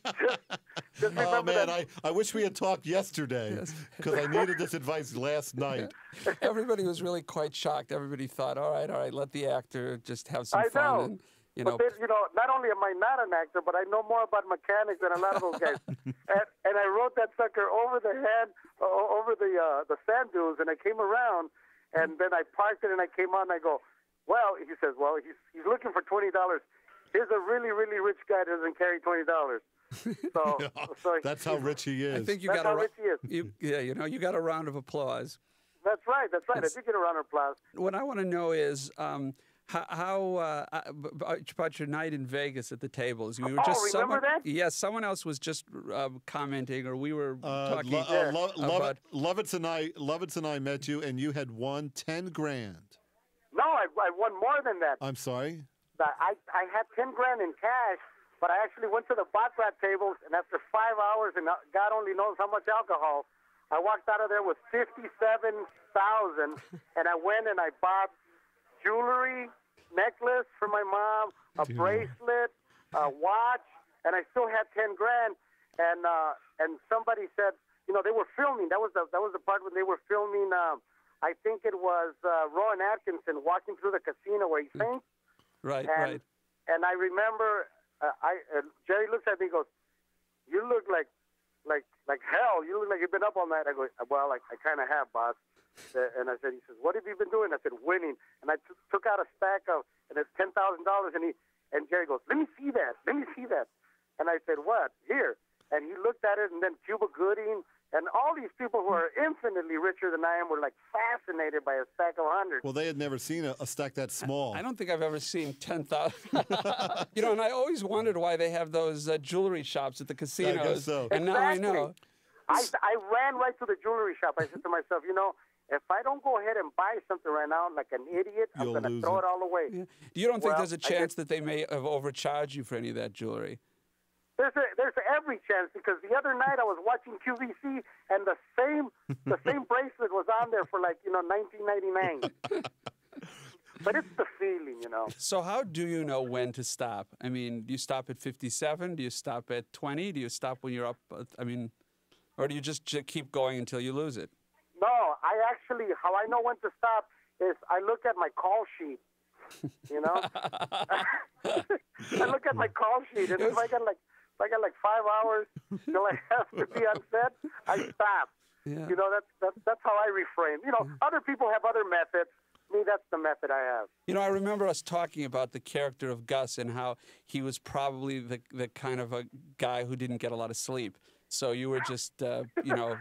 just Oh man, that. I, I wish we had talked yesterday because I needed this advice last night. Everybody was really quite shocked. Everybody thought, all right, all right, let the actor just have some I fun. know. And, you know, but then, you know, not only am I not an actor, but I know more about mechanics than a lot of those guys. and, and I rode that sucker over the hand, o- over the uh, the sand dunes, and I came around, and then I parked it, and I came on, and I go, well, he says, well, he's he's looking for twenty dollars. Here's a really really rich guy that doesn't carry twenty dollars. (laughs) So, so That's how rich he is. I think you That's got how a rich he is. you, yeah, you know, you got a round of applause. That's right. That's right. Yes. I did get a round of applause. What I want to know is um, how, how uh, uh, b- b- about your night in Vegas at the tables. We were Oh, remember someone, that? Yes, someone else was just uh, commenting, or we were Uh, talking Lo- uh, Lo- about. Lovett, Lovitz and I, Lovitz and I met you, and you had won ten grand. No, I, I won more than that. I'm sorry. I, I had 10 grand in cash, but I actually went to the baccarat tables, and after five hours, and God only knows how much alcohol, I walked out of there with 57000 and I went and I bought jewelry, necklace for my mom, a Dude. bracelet, a watch, and I still had 10 grand. And uh, and somebody said, you know, they were filming. That was the that was the part when they were filming. Um, I think it was uh, Rowan Atkinson walking through the casino where he faints. Right, and, right. And I remember, uh, I uh, Jerry looks at me and goes, "You look like, like, like hell. You look like you've been up all night." I go, "Well, I, I kind of have, boss." And I said, "He says, what have you been doing?" I said, "Winning." And I t- took out a stack of, and it's ten thousand dollars. And he, and Jerry goes, "Let me see that. Let me see that." And I said, "What? Here." And he looked at it, and then Cuba Gooding and all these people who are infinitely richer than I am were like fascinated by a stack of hundreds. Well, they had never seen a, a stack that small. I don't think I've ever seen ten thousand. (laughs) you know, and I always wondered why they have those uh, jewelry shops at the casinos. so. And now I know. I, I ran right to the jewelry shop. I said to myself, you know, if I don't go ahead and buy something right now like an idiot, I'm going to throw it. it all away. You don't think Well, there's a I guess- chance that they may have overcharged you for any of that jewelry? There's a, there's every chance because the other night I was watching QVC and the same the (laughs) same bracelet was on there for like you know 1999. (laughs) but it's the feeling, you know. So how do you know when to stop? I mean, do you stop at 57? Do you stop at 20? Do you stop when you're up? I mean, or do you just keep going until you lose it? No, I actually how I know when to stop is I look at my call sheet. You know, (laughs) I look at my call sheet, and if I got like if I got like five hours till I have to be on set, I stop. Yeah. You know, that's that's that's how I reframe. You know, other people have other methods. Me, that's the method I have. You know, I remember us talking about the character of Gus and how he was probably the the kind of a guy who didn't get a lot of sleep. So you were just, uh, you know,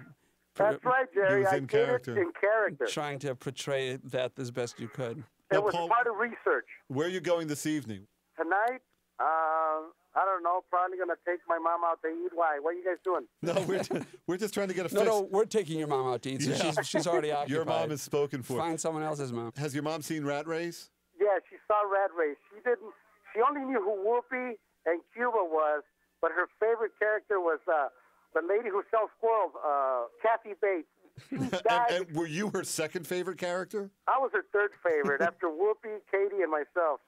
That's right, Jerry. was I in did character. it in character. trying to portray that as best you could. It Now, was Paul, part of research. where are you going this evening? Tonight, uh, I don't know. Probably gonna take my mom out to eat. Why? What are you guys doing? No, we're, (laughs) we're just trying to get a No, fix. no, we're taking your mom out to eat. So Yeah. she's she's already occupied. (laughs) Your mom is spoken for. Find someone else's mom. Has your mom seen Rat Race? Yeah, she saw Rat Race. She didn't. She only knew who Whoopi and Cuba was, but her favorite character was uh, the lady who sells squirrels, uh, Kathy Bates. (laughs) and, and were you her second favorite character? I was her third favorite (laughs) after Whoopi, Katie, and myself.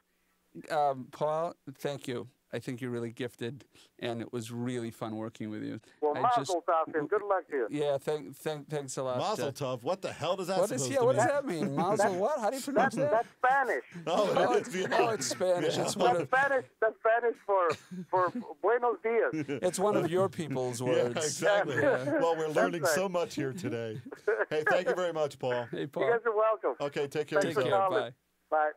Um, Paul, thank you. I think you're really gifted, and it was really fun working with you. Well, I Mazel tov, and good luck to you. Yeah, thank, thank, thanks a lot. Mazel tov. What the hell does that What supposed is to yeah? What mean? does that mean? (laughs) Mazel what? How do you pronounce That's, that? that's Spanish. (laughs) Oh, Oh, oh it's, yeah. oh, it's Spanish. Yeah. It's one That's of Spanish. That's Spanish for for Buenos dias. (laughs) it's one of your people's words. Yeah, exactly. Yeah. Well, we're learning right. so much here today. Hey, thank you very much, Paul. Hey, You guys are welcome. Okay, take care Thanks Take for care. yourself. Bye. Bye.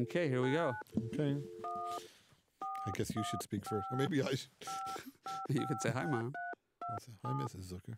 Okay, here we go. Okay. I guess you should speak first, or maybe I should. (laughs) You could say hi, mom. I'll say, Hi, Mrs. Zucker.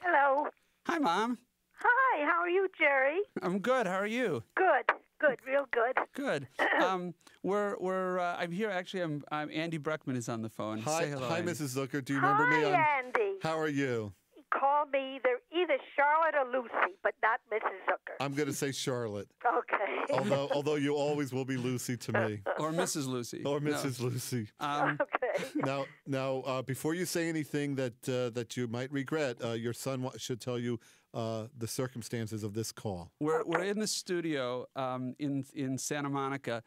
Hello. Hi, mom. Hi, how are you, Jerry? I'm good. How are you? Good, good, real good. Good. (laughs) Um, we're we're uh, I'm here. Actually, I'm, I'm Andy Breckman is on the phone. Hi, Say hello. hi, Andy. Mrs. Zucker. Do you remember me? Hi, I'm- Andy. How are you? Call me either either Charlotte or Lucy, but not Mrs. Zucker. I'm going to say Charlotte, Okay. (laughs) although although you always will be Lucy to me, (laughs) Or Mrs. Lucy. or No. Mrs. Lucy. Um, (laughs) okay. Now, now, uh, before you say anything that uh, that you might regret, uh, your son wa- should tell you uh, the circumstances of this call. We're we're in the studio um, in in Santa Monica,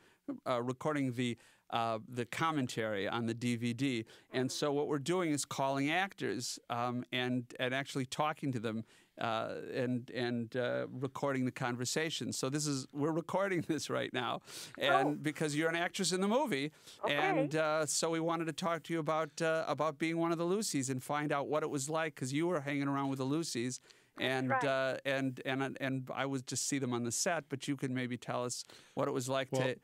uh, recording the. Uh, the commentary on the DVD, and so what we're doing is calling actors um, and and actually talking to them uh, and and uh, recording the conversation. So this is we're recording (laughs) this right now, and because you're an actress in the movie, and uh, so we wanted to talk to you about uh, about being one of the Lucys and find out what it was like because you were hanging around with the Lucys and right. uh, and and and I would just see them on the set, but you could maybe tell us what it was like Well, to.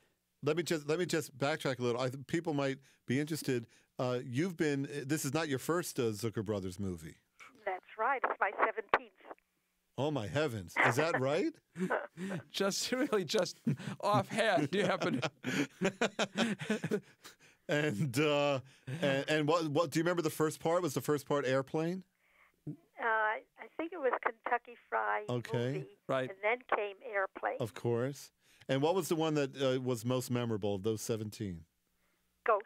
Let me just let me just backtrack a little. I think people might be interested. Uh, you've been. This is not your first uh, Zucker Brothers movie. That's right. It's my 17th. Oh my heavens! Is that right? (laughs) Just (laughs) really just offhand, do you happen to? (laughs) and uh, and and what what do you remember? The first part was the first part airplane. Uh, I think it was Kentucky Fried Okay. movie, Right. and then came Airplane, Of course. And what was the one that uh, was most memorable of those seventeen? Ghost.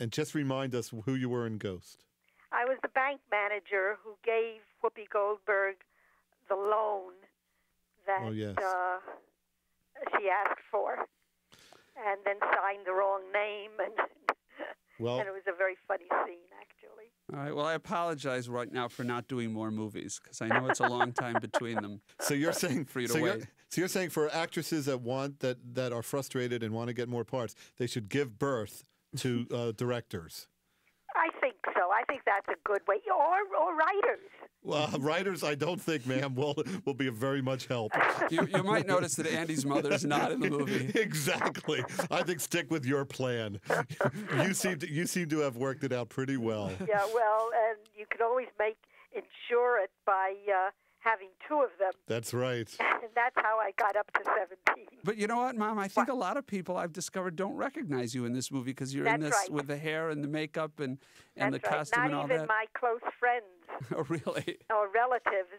And just remind us who you were in Ghost. I was the bank manager who gave Whoopi Goldberg the loan that Oh, yes. uh, she asked for, and then signed the wrong name, and Well, and it was a very funny scene, actually. All right. Well, I apologize right now for not doing more movies because I know it's a long time between them. (laughs) So you're saying For you to so You're, wait. so you're saying for actresses that want that that are frustrated and want to get more parts, they should give birth to uh, directors. I think so. I think that's a good way, or or writers. Well, (laughs) writers, I don't think, ma'am, will will be of very much help. (laughs) You, you might notice that Andy's mother's not in the movie. (laughs) exactly. I think stick with your plan. you seem to, you seem to have worked it out pretty well. Yeah, well, and you can always make ensure it by uh, having two of them, That's right. (laughs) and that's how I got up to seventeen. But you know what, Mom? I think a lot of people I've discovered don't recognize you in this movie because you're in this right. with the hair and the makeup and and That's the right. costume Not and all that. Not even that. my close friends (laughs) oh, really? or relatives.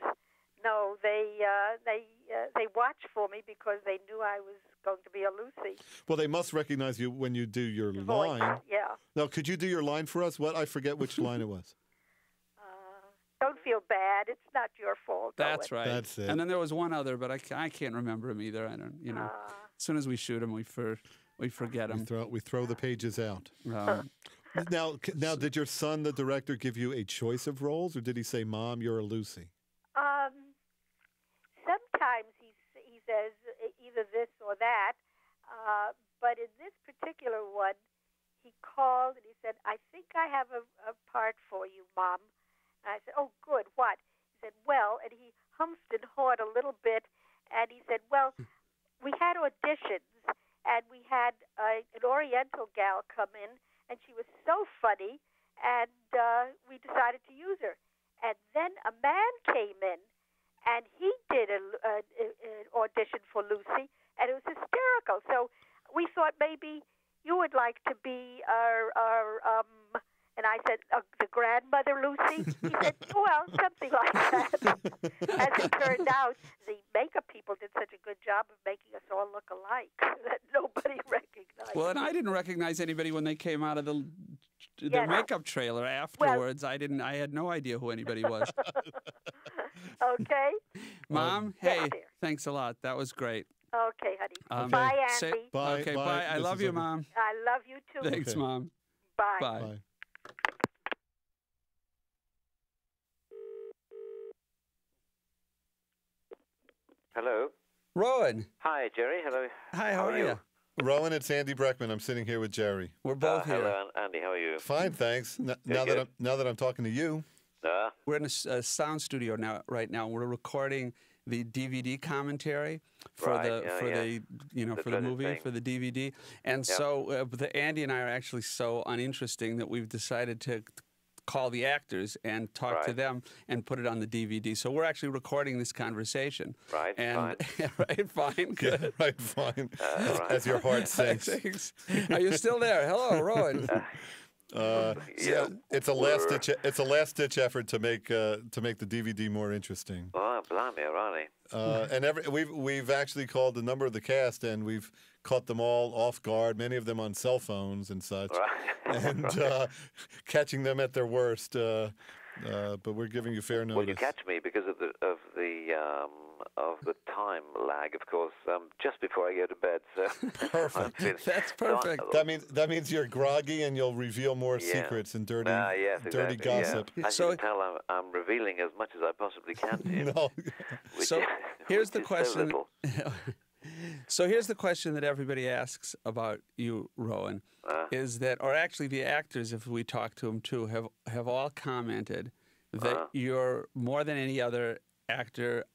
No, they uh, they uh, they watched for me because they knew I was going to be a Lucy Well, they must recognize you when you do your voice. line. Yeah. Now, could you do your line for us? What I forget which (laughs) line it was. Don't feel bad. It's not your fault. That's Owen. right. That's it. And then there was one other, but I, I can't remember him either. I don't, you know. Ah. as soon as we shoot him, we for we forget him. We him. throw we throw the pages out. Um, (laughs) Now, now, did your son, the director, give you a choice of roles, or did he say, "Mom, you're a Lucy"? Um, sometimes he he says either this or that, uh, but in this particular one, he called and he said, "I think I have a, a part for you, Mom." And I said, "Oh, good. What?" He said, "Well," and he humphed and hawed a little bit, and he said, "Well, we had auditions, and we had uh, an Oriental gal come in, and she was so funny, and uh, we decided to use her. And then a man came in, and he did an audition for Lucy, and it was hysterical. So we thought maybe you would like to be our, our um, and I said, uh, the grandmother Lucy? He said, (laughs) well, something like that. As it turned out, the makeup people did such a good job of making us all look alike (laughs) that nobody (laughs) recognized. Well, and I didn't recognize anybody when they came out of the the Yes. makeup trailer afterwards. I didn't. I had no idea who anybody was. okay? Mom, hey, thanks a lot. That was great. Okay, honey. Um, bye, say- Bye, okay, bye, bye. I love you, Mom. I love you too. Thanks, Okay. Mom. Bye. Bye. Hello. Rowan. Hi, Jerry. Hello. Hi, how, are, you? Rowan, it's Andy Breckman. I'm sitting here with Jerry. We're both Uh, here. hello, Andy. How are you? Fine, thanks. N- now that. I'm now that I'm talking to you. Uh, We're in a sound studio now. Right now, we're recording the DVD commentary for Right, the yeah, for yeah. the you know The for the movie thing. for the DVD. And Yeah. so, uh, the Andy and I are actually so uninteresting that we've decided to call the actors and talk to them and put it on the DVD. So we're actually recording this conversation. Right, And (laughs) right, fine, good. (laughs) right, fine. Uh, right. As your heart (laughs) sinks. Thanks. Are you still there? Hello, Rowan. Uh, (laughs) yeah, it's a last ditch. It's a last ditch effort to make uh, to make the DVD more interesting. oh, blimey, Ronnie. Uh, and every, we've we've actually called a number of the cast, and we've caught them all off guard. Many of them on cell phones and such, Right. (laughs) and Right. uh, catching them at their worst. Uh, uh, but we're giving you fair notice. Well, you catch me because of the the um, of the time lag, of course. Um, just before I go to bed, so (laughs) (laughs) Perfect. That's So perfect. That means that means you're groggy and you'll reveal more Yeah. secrets and dirty, Ah, yes, dirty exactly, yeah. gossip. so you can tell, I'm, I'm revealing as much as I possibly can to (laughs) you. No. which So here's the which so question. so here's the question that everybody asks about you, Rowan, Uh. is that, or actually the actors, if we talk to them too, have have all commented that Uh. you're more than any other actor.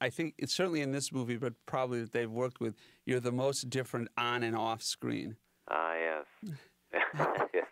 I think it's certainly in this movie, but probably that they've worked with. You're the most different on and off screen. Ah, yes. (laughs) yes.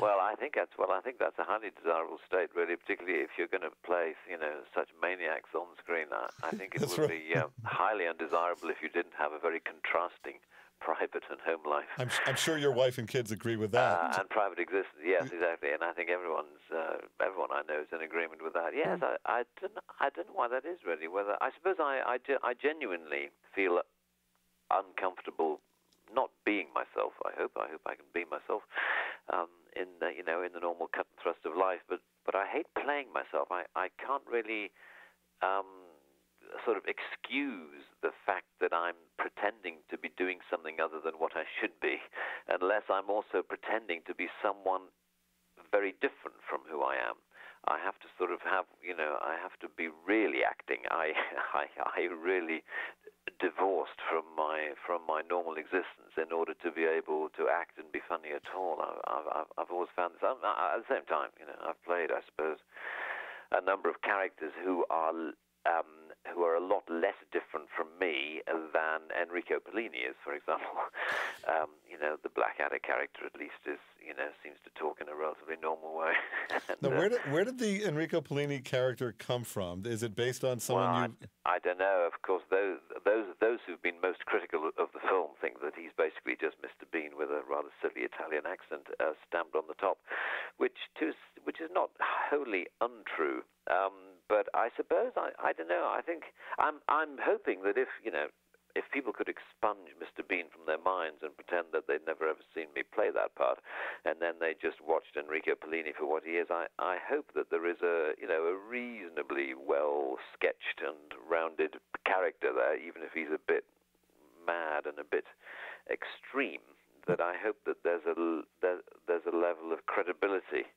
Well, I think that's well. I think that's a highly desirable state, really, particularly if you're going to play, you know, such maniacs on screen. I, I think it would right. be uh, highly undesirable if you didn't have a very contrasting private and home life. I'm, I'm sure your wife and kids agree with that. Uh, and private existence, yes, exactly. And I think everyone's uh, everyone I know is in agreement with that. Yes, I, I don't I don't know why that is really. Whether I suppose I I, I genuinely feel uncomfortable not being myself. I hope I hope I can be myself um, in the, you know in the normal cut and thrust of life. But but I hate playing myself. I I can't really. Um, sort of excuse the fact that I'm pretending to be doing something other than what I should be, unless I'm also pretending to be someone very different from who I am. I have to sort of have, you know, I have to be really acting. I, (laughs) I, I really divorced from my from my normal existence in order to be able to act and be funny at all. I've I've, I've always found this. Um, uh, At the same time, you know, I've played, I suppose, a number of characters who are um, who are a lot less different from me than Enrico Pollini is, for example. (laughs) Um, you know, the Blackadder character at least is, you know, seems to talk in a relatively normal way. (laughs) And, Now, uh, where did where did the Enrico Pollini character come from? Is it based on someone well, you? I, I don't know. Of course, those those those who've been most critical of the film think that he's basically just Mr. Bean with a rather silly Italian accent uh, stamped on the top, which to, which is not wholly untrue. Um, but I suppose I, I don't know. I think I'm I'm hoping that if you know if people could expunge Mr. Bean from their minds and pretend that they'd never ever seen me play that part, and then they just watched Enrico Pollini for what he is, I, I hope that there is a you know a reasonably well sketched and rounded character there, even if he's a bit mad and a bit extreme. That I hope that there's a there, there's a level of credibility,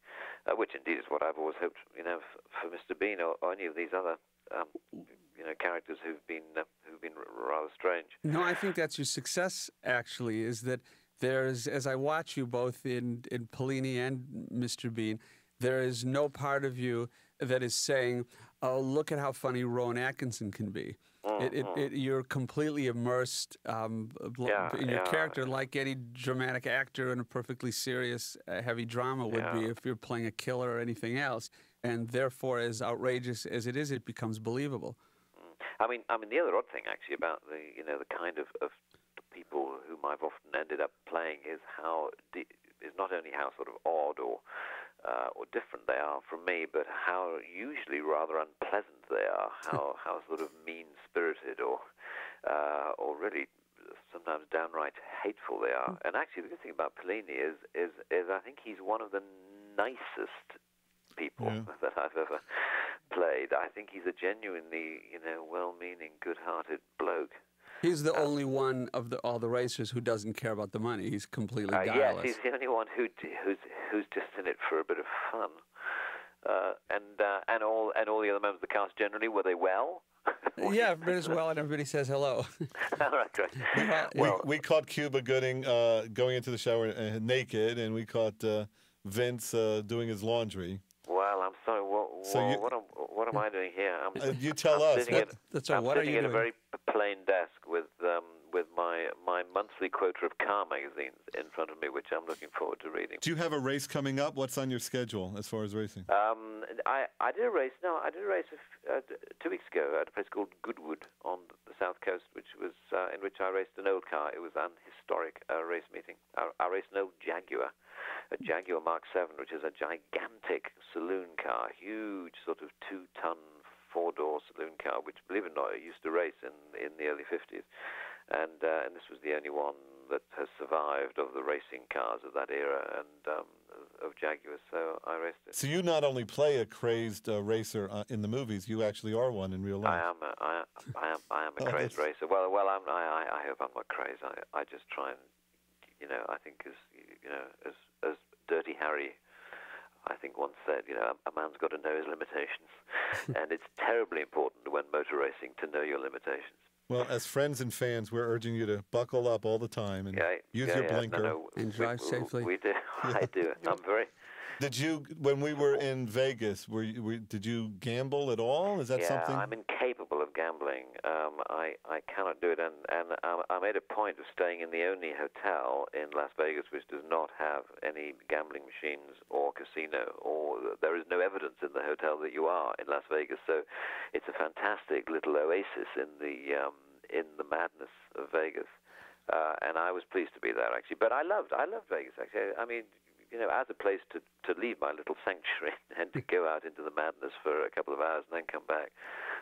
uh, which indeed is what I've always hoped, you know, f- for Mr. Bean or, or any of these other um, you know characters who've been uh, who've been rather strange. No, I think that's your success. Actually, is that there's as I watch you both in in Pollini and Mr. Bean, there is no part of you that is saying, "Oh, look at how funny Rowan Atkinson can be." It, it, it, you're completely immersed um, Yeah, in your yeah. character, like any dramatic actor in a perfectly serious, uh, heavy drama would be if you're playing a killer or anything else. And therefore, as outrageous as it is, it becomes believable. I mean, I mean, the other odd thing actually about the you know the kind of, of people whom I've often ended up playing is how is not only how sort of odd or uh, or different they are from me, but how usually rather unpleasant they are. (laughs) How how sort of mean spirited or uh, or really sometimes downright hateful they are. And actually, the good thing about Pollini is is is I think he's one of the nicest people (laughs) that I've ever played. I think he's a genuinely, you know, well-meaning, good-hearted bloke. He's the only one of the, all the racers who doesn't care about the money. He's completely Uh, yes, he's the only one who who's who's just in it for a bit of fun. Uh, and uh, and all and all the other members of the cast generally were they well? (laughs) yeah, everybody as well, and everybody says hello. (laughs) all right, great. (laughs) we, we caught Cuba Gooding uh, going into the shower uh, naked, and we caught uh, Vince uh, doing his laundry. Well, I'm sorry. What So what, you- what, am, what am I doing here? I'm, Uh, you tell I'm us. Sitting What- at, That's right. I'm What are sitting you at a very plain desk with um, with my my monthly quota of car magazines in front of me, which I'm looking forward to reading. Do you have a race coming up? What's on your schedule as far as racing? Um, I, I did a race. No, I did a race uh, two weeks ago at a place called Goodwood on the south coast, which was uh, in which I raced an old car. It was an historic uh, race meeting. I, I raced an old Jaguar, a Jaguar Mark 7, which is a gigantic saloon car, huge sort of two-ton four-door saloon car, which, believe it or not, I used to race in in the early 50s, and uh, and this was the only one that has survived of the racing cars of that era and um, of Jaguars. So I raced it. So you not only play a crazed uh, racer uh, in the movies, you actually are one in real life. I am. A, I, I am. I am a (laughs) Oh, crazed that's- racer. Well, well, I'm, I, I, I hope I'm not crazed. I, I just try and, you know, I think as, you know, as, as Dirty Harry, I think once said, you know, a man's got to know his limitations, (laughs) and it's terribly important when motor racing to know your limitations. Well, as friends and fans, we're urging you to buckle up all the time and Yeah, use yeah, your yeah, blinker. no, And drive we, safely. We do. (laughs) I do. (laughs) I'm very. Did you, when we were in Vegas, were you, were, did you gamble at all? Is that yeah, something? I'm incapable of gambling. Um, I, I cannot do it, and, and um, I made a point of staying in the only hotel in Las Vegas which does not have any gambling machines or casino, or there is no evidence in the hotel that you are in Las Vegas. So it's a fantastic little oasis in the um, in the madness of Vegas. Uh, and I was pleased to be there actually, but I loved I loved Vegas actually. I mean, you know, as a place to, to leave my little sanctuary (laughs) and to go out into the madness for a couple of hours and then come back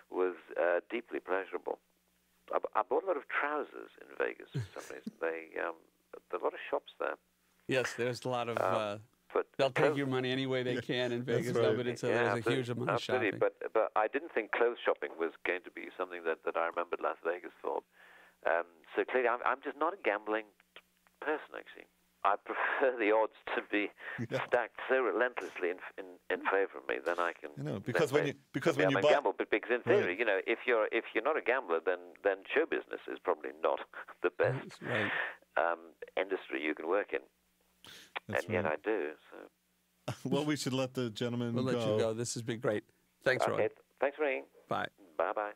was uh, deeply pleasurable. I bought a lot of trousers in Vegas for some (laughs) reason. They um, there are a lot of shops there. Yes, there's a lot of. Um, uh, but they'll take your money any way they can in Vegas, right. though. But it's a, yeah, there's a absolutely, huge amount of absolutely. shopping. But but I didn't think clothes shopping was going to be something that, that I remembered Las Vegas for. Um, so clearly, I'm, I'm just not a gambling person. Actually, I prefer the odds to be (laughs) stacked so relentlessly in in, in favor of me. Then I can. You know, because when you because when I'm you a buy gamble, but because in Right. theory, you know, if you're if you're not a gambler, then then show business is probably not (laughs) the best right. um, industry you can work in, That's and yet I do. So (laughs) well, we should let the gentleman We'll go. let you go. This has been great. Thanks, okay, Roy. thanks for ringing. Bye. Bye bye.